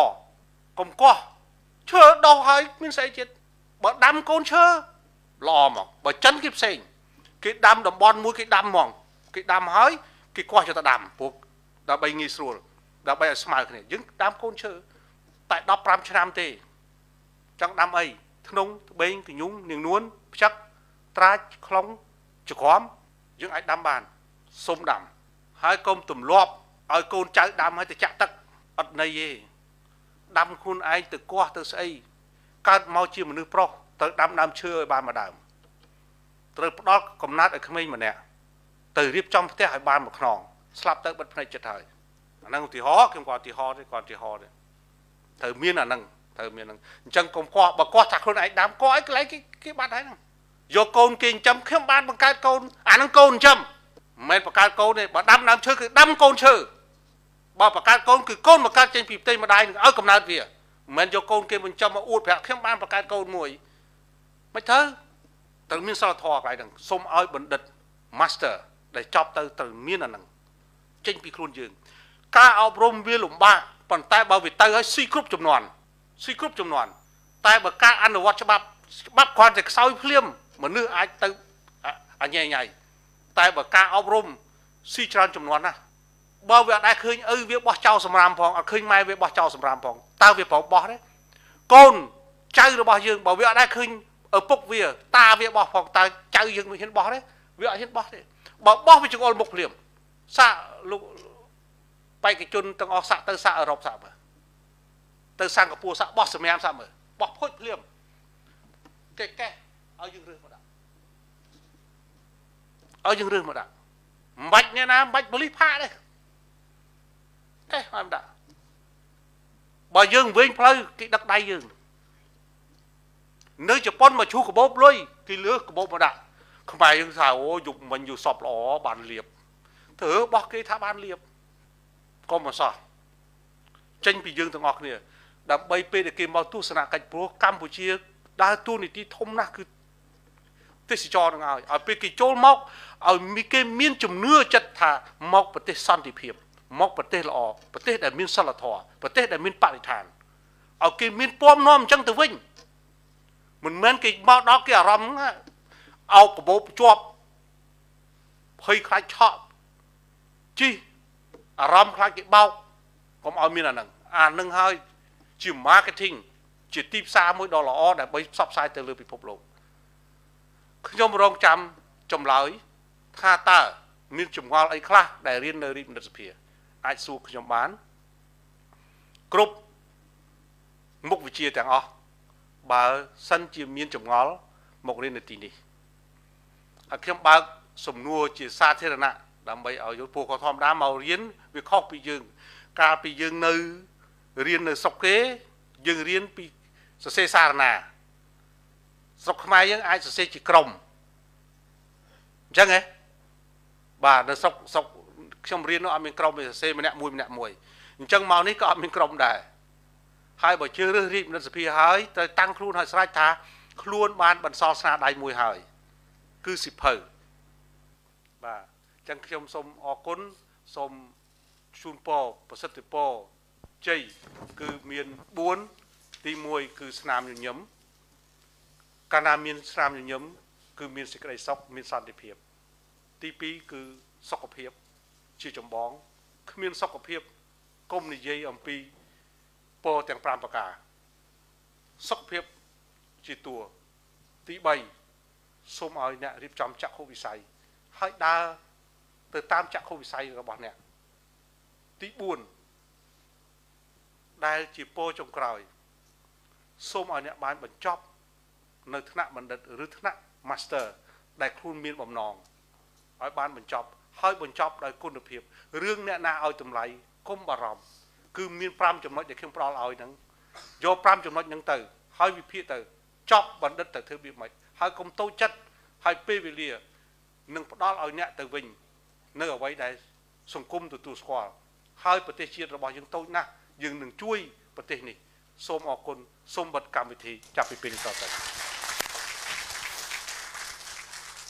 កុំកោះឈើដុះហើយមានស្អីទៀតបើដាំកូនឈើល្អហ្មងបើចិនគេផ្សេង គេដាំតំបន់មួយគេដាំហ្មងគេដាំហើយគេកោះយកទៅដាំព្រោះដើម្បីងាយស្រួលដើម្បីឲ្យស្មើគ្នាយើងដាំកូនឈើតែ15ឆ្នាំទេចង់ដាំអីធ្នង់ត្បេងកញ្ញុងនាងនួនផ្ចឹកត្រាចខ្លុងចក្រមយើងអាចដាំបានសុំដាំហើយកុំទម្លាប់ឲ្យកូនចៅដាំឲ្យទៅចាក់ទឹកអត់ន័យទេដាំខ្លួនឯងទៅកោះទៅស្អីកើតមកជាមនុស្សប្រុសត្រូវដាំដើមឈើឲ្យបានមួយដើម ត្រូវផ្ដល់កំណត់ឲ្យក្មេងម្នាក់ទៅរៀបចំផ្ទះឲ្យបានមួយខ្នងស្លាប់ទៅបិទភ្នែកចិត្តហើយអាហ្នឹងឧទាហរណ៍ខ្ញុំគាត់ឧទាហរណ៍ទេគាត់ឧទាហរណ៍ទេត្រូវមានអាហ្នឹងត្រូវមានហ្នឹងអញ្ចឹងកុំកោះបើកោះថាខ្លួនឯងដាំកោះឲ្យកន្លែងគេគេបាត់ហើយហ្នឹងយកកូនគេចិញ្ចឹមខ្ញុំបានបង្កើតកូនអាហ្នឹងកូនចិញ្ចឹមមិនមែនបង្កើតកូនទេបើដាំដើមឈើគឺដាំកូនឈើបើបង្កើតកូនគឺកូនបង្កើតចេញពីផ្ទៃម្ដាយនឹងឲ្យកំណើតវាមិនមែនយកកូនគេបញ្ចឹមមកអួតប្រាប់ខ្ញុំបានបង្កើតកូនមួយមិនទៅ ត្រូវមានសិលធម៌កន្លែងហ្នឹងសូមឲ្យបណ្ឌិត master ដែលចប់ទៅត្រូវមានអាហ្នឹងចេញពីខ្លួនយើង ការអប់រំវាលំបាកប៉ុន្តែបើវាទៅឲ្យស៊ីគ្រប់ចំនួនស៊ីគ្រប់ចំនួនតែបើការអនុវត្តច្បាប់ច្បាប់គ្រាន់តែខ្សោយភ្លាមមនុស្សអាចទៅអញ្ញៃញ៉ៃតែបើការអប់រំស៊ីច្រើនចំនួនណាបើវាអត់ដែរឃើញឪវាបោះចោលសម្រាមផងអត់ឃើញម៉ែវាបោះចោលសម្រាមផងតើវាប្របោះទេកូនចៅរបស់យើងបើវាអត់ដែរឃើញ ឪពុកវាតាវាបោះផងតើចៅយើងវាហ៊ានបោះទេវាអត់ហ៊ានបោះទេបើបោះវាចង្អុលមុខភ្លាមសាក់លោកបេក្ខជនទាំងអស់សាក់ទៅសាក់អឺរ៉ុបសាក់មើលទៅសិង្ហបុរីសាក់បោះសម្រាមសាក់មើលបោះភុចភ្លាមកេះកេះឲ្យយើងរើសមកដាក់ឲ្យយើងរើសមកដាក់មិនបាច់អ្នកណាមិនបាច់ប៉ូលីសផាកទេកេះឲ្យមកដាក់បើយើងវិញផ្លូវគេដឹកដៃយើង នៅជប៉ុនមកឈូកបោបលុយគេលើកបោបមកដាក់ខ្មែរយើងថាអូយុគមិញយុសពល្អបានលៀបធ្វើបោះគេថាបានលៀបកុំអសោះចេញពីយើងទាំងអស់គ្នា ដើម្បីពេលដែលគេមកទស្សនកិច្ចព្រោះកម្ពុជាដើរតួនាទីធំណាស់គឺទេសចរនឹងឲ្យឲ្យពេលគេចូលមកឲ្យគេមានជំនឿចិត្តថាមកប្រទេសសន្តិភាព មកប្រទេសល្អប្រទេសដែលមានសិលធម៌ប្រទេសដែលមានបរិស្ថានឲ្យគេមានពំនាំអញ្ចឹងទៅវិញ មិនមែនគេមកដល់គេអារម្មណ៍អោបបោបជាប់ភ័យខ្លាចឆក់ជីអារម្មណ៍ខ្លាចគេបោកកុំឲ្យមានអាហ្នឹងអានឹងហើយជា marketing ជាទីផ្សារមួយដ៏ល្អដើម្បីផ្សព្វផ្សាយទៅលើពិភពលោកខ្ញុំរងចាំចម្លើយថាតើមានចម្ងល់អីខ្លះដែលរៀននៅរាជបណ្ឌិតសភាអាចសួរខ្ញុំបាន គ្រប់មុខវិជ្ជាទាំងអស់ បើសិនជាមានចម្ងល់មករៀននៅទីនេះហើយខ្ញុំបើកសំណួរជាសាធារណៈដើម្បីឲ្យយល់ពួកគាត់ធម្មតាមករៀនវាខុសពីយើង កាលពីយើងនៅរៀននៅស្រុកគេ យើងរៀនពីសរសេរសារណាស្រុកខ្មែរយើងអាចសរសេរជាក្រុមអញ្ចឹងហ៎បាទនៅស្រុកស្រុកខ្ញុំរៀននោះអត់មានក្រុមសរសេរម្នាក់មួយម្នាក់មួយអញ្ចឹងមកនេះក៏អត់មានក្រុមដែរ ហើយបើជឿរើសរាជមនិតសភាហើយត្រូវតាំងខ្លួនឲ្យស្រេចថាខ្លួនបានបន្សល់ស្នាដៃមួយហើយគឺសិភៅបាទអញ្ចឹងខ្ញុំសូមអរគុណសូមជូនពរប្រសិទ្ធពរជ័យគឺមាន4ទី1គឺស្នាមញញឹមកាលណាមានស្នាមញញឹមគឺមានសេចក្តីសុខមានសន្តិភាព ទី2គឺសុខភាពជាចម្បងគ្មានសុខភាពកុំនិយាយអំពី ពរទាំង5ប្រការសុខភាពជាតួទី3សូមឲ្យអ្នករៀបចំចក្ខុវិស័យហើយដើរទៅតាមចក្ខុវិស័យរបស់អ្នកទី4ដែលជាពរចុងក្រោយសូមឲ្យអ្នកបានបញ្ចប់នៅថ្នាក់បណ្ឌិតឬថ្នាក់ master ដែលខ្លួនមានបំណងឲ្យបានបញ្ចប់ហើយបញ្ចប់ដោយគុណភាពរឿងអ្នកណាឲ្យតម្លៃគុំបារម្ភ គឺមាន5ចំណុចដែលខ្ញុំផ្ដល់ឲ្យហ្នឹងយក5ចំណុចហ្នឹងទៅ ហើយវិភាគទៅចប់បណ្ឌិតទៅធ្វើវាមិនហើយគុំតូចចិត្តហើយពេលវេលានឹងផ្ដល់ឲ្យអ្នកទៅវិញ នៅអ្វីដែលសង្គមទទួលស្គាល់ហើយប្រទេសជាតិរបស់យើងតូចណាស់យើងនឹងជួយប្រទេសនេះសូមអរគុណសូមបិទកម្មវិធីចាប់ពីពេលនេះតទៅ